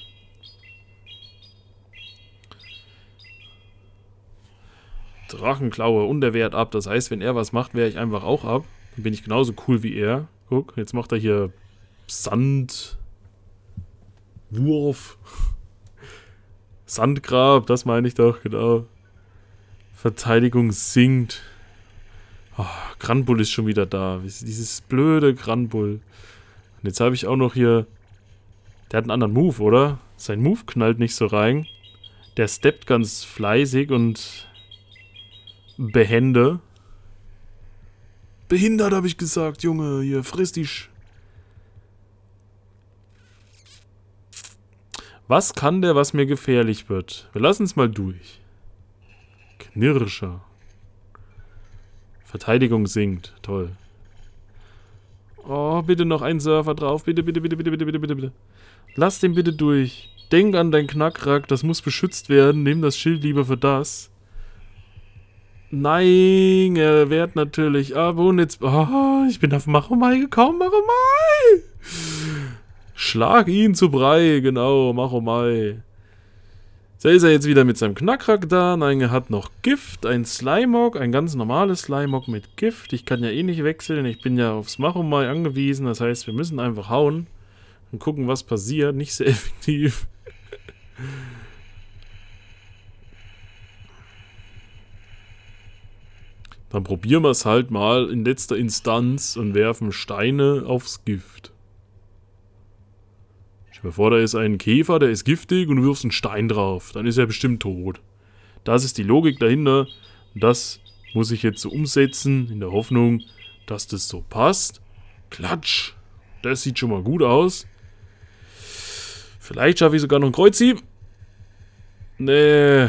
Drachenklaue und der Wert ab. Das heißt, wenn er was macht, wäre ich einfach auch ab. Dann bin ich genauso cool wie er. Guck, jetzt macht er hier Sand. Wurf. Sandgrab, das meine ich doch, genau. Verteidigung sinkt. Oh, Granbull ist schon wieder da. Dieses blöde Granbull. Und jetzt habe ich auch noch hier... Der hat einen anderen Move, oder? Sein Move knallt nicht so rein. Der steppt ganz fleißig und behende. Behindert, habe ich gesagt, Junge. Hier, friss dich. Was kann der, was mir gefährlich wird? Wir lassen es mal durch. Knirscher. Verteidigung sinkt. Toll. Oh, bitte noch ein Surfer drauf. Bitte, bitte, bitte, bitte, bitte, bitte, bitte, bitte. Lass den bitte durch. Denk an dein Knackrack. Das muss beschützt werden. Nimm das Schild lieber für das. Nein, er wehrt natürlich ab und jetzt... Oh, ich bin auf Machomai gekommen. Machomai! Schlag ihn zu Brei, genau, Machomai. Da ist er jetzt wieder mit seinem Knackrack da. Nein, er hat noch Gift, ein Slimog, ein ganz normales Slimog mit Gift. Ich kann ja eh nicht wechseln, ich bin ja aufs Machomai angewiesen. Das heißt, wir müssen einfach hauen und gucken, was passiert. Nicht sehr effektiv. Dann probieren wir es halt mal in letzter Instanz und werfen Steine aufs Gift. Stell dir vor, da ist ein Käfer, der ist giftig und du wirfst einen Stein drauf. Dann ist er bestimmt tot. Das ist die Logik dahinter. das muss ich jetzt so umsetzen, in der Hoffnung, dass das so passt. Klatsch. Das sieht schon mal gut aus. Vielleicht schaffe ich sogar noch ein Kreuzhieb. Nee.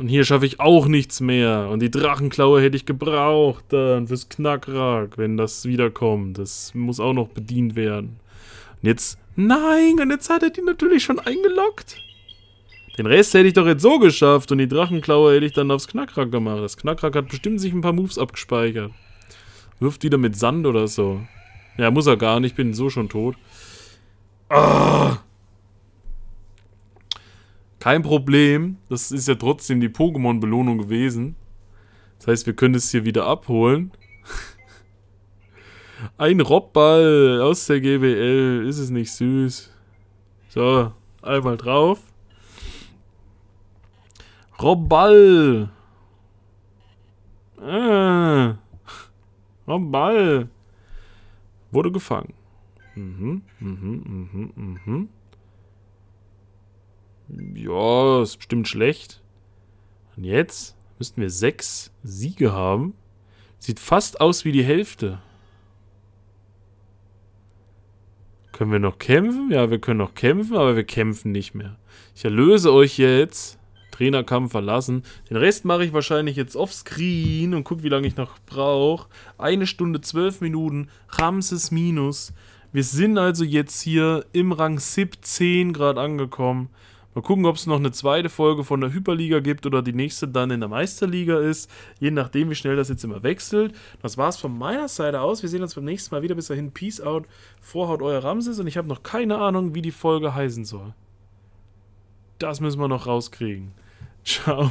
Und hier schaffe ich auch nichts mehr. Und die Drachenklaue hätte ich gebraucht dann fürs Knackrack, wenn das wiederkommt. Das muss auch noch bedient werden. Und jetzt... Nein, und jetzt hat er die natürlich schon eingeloggt. Den Rest hätte ich doch jetzt so geschafft und die Drachenklaue hätte ich dann aufs Knackrack gemacht. Das Knackrack hat bestimmt sich ein paar Moves abgespeichert. Wirft wieder mit Sand oder so. Ja, muss er gar nicht, bin so schon tot. Ah! Kein Problem. Das ist ja trotzdem die Pokémon-Belohnung gewesen. Das heißt, wir können es hier wieder abholen. Ein Robball aus der GBL. Ist es nicht süß? So, einmal drauf. Robball. Ah. Robball. Wurde gefangen. Mhm, mhm, mhm, mhm. Ja, ist bestimmt schlecht. Und jetzt müssten wir sechs Siege haben. Sieht fast aus wie die Hälfte. Können wir noch kämpfen? Ja, wir können noch kämpfen, aber wir kämpfen nicht mehr. Ich erlöse euch jetzt. Trainerkampf verlassen. Den Rest mache ich wahrscheinlich jetzt offscreen und gucke, wie lange ich noch brauche. Eine Stunde, zwölf Minuten. Ramses Minus. Wir sind also jetzt hier im Rang 17 gerade angekommen. Mal gucken, ob es noch eine zweite Folge von der Hyperliga gibt oder die nächste dann in der Meisterliga ist. Je nachdem, wie schnell das jetzt immer wechselt. Das war es von meiner Seite aus. Wir sehen uns beim nächsten Mal wieder. Bis dahin, Peace out. Vorhaut euer Ramses und ich habe noch keine Ahnung, wie die Folge heißen soll. Das müssen wir noch rauskriegen. Ciao.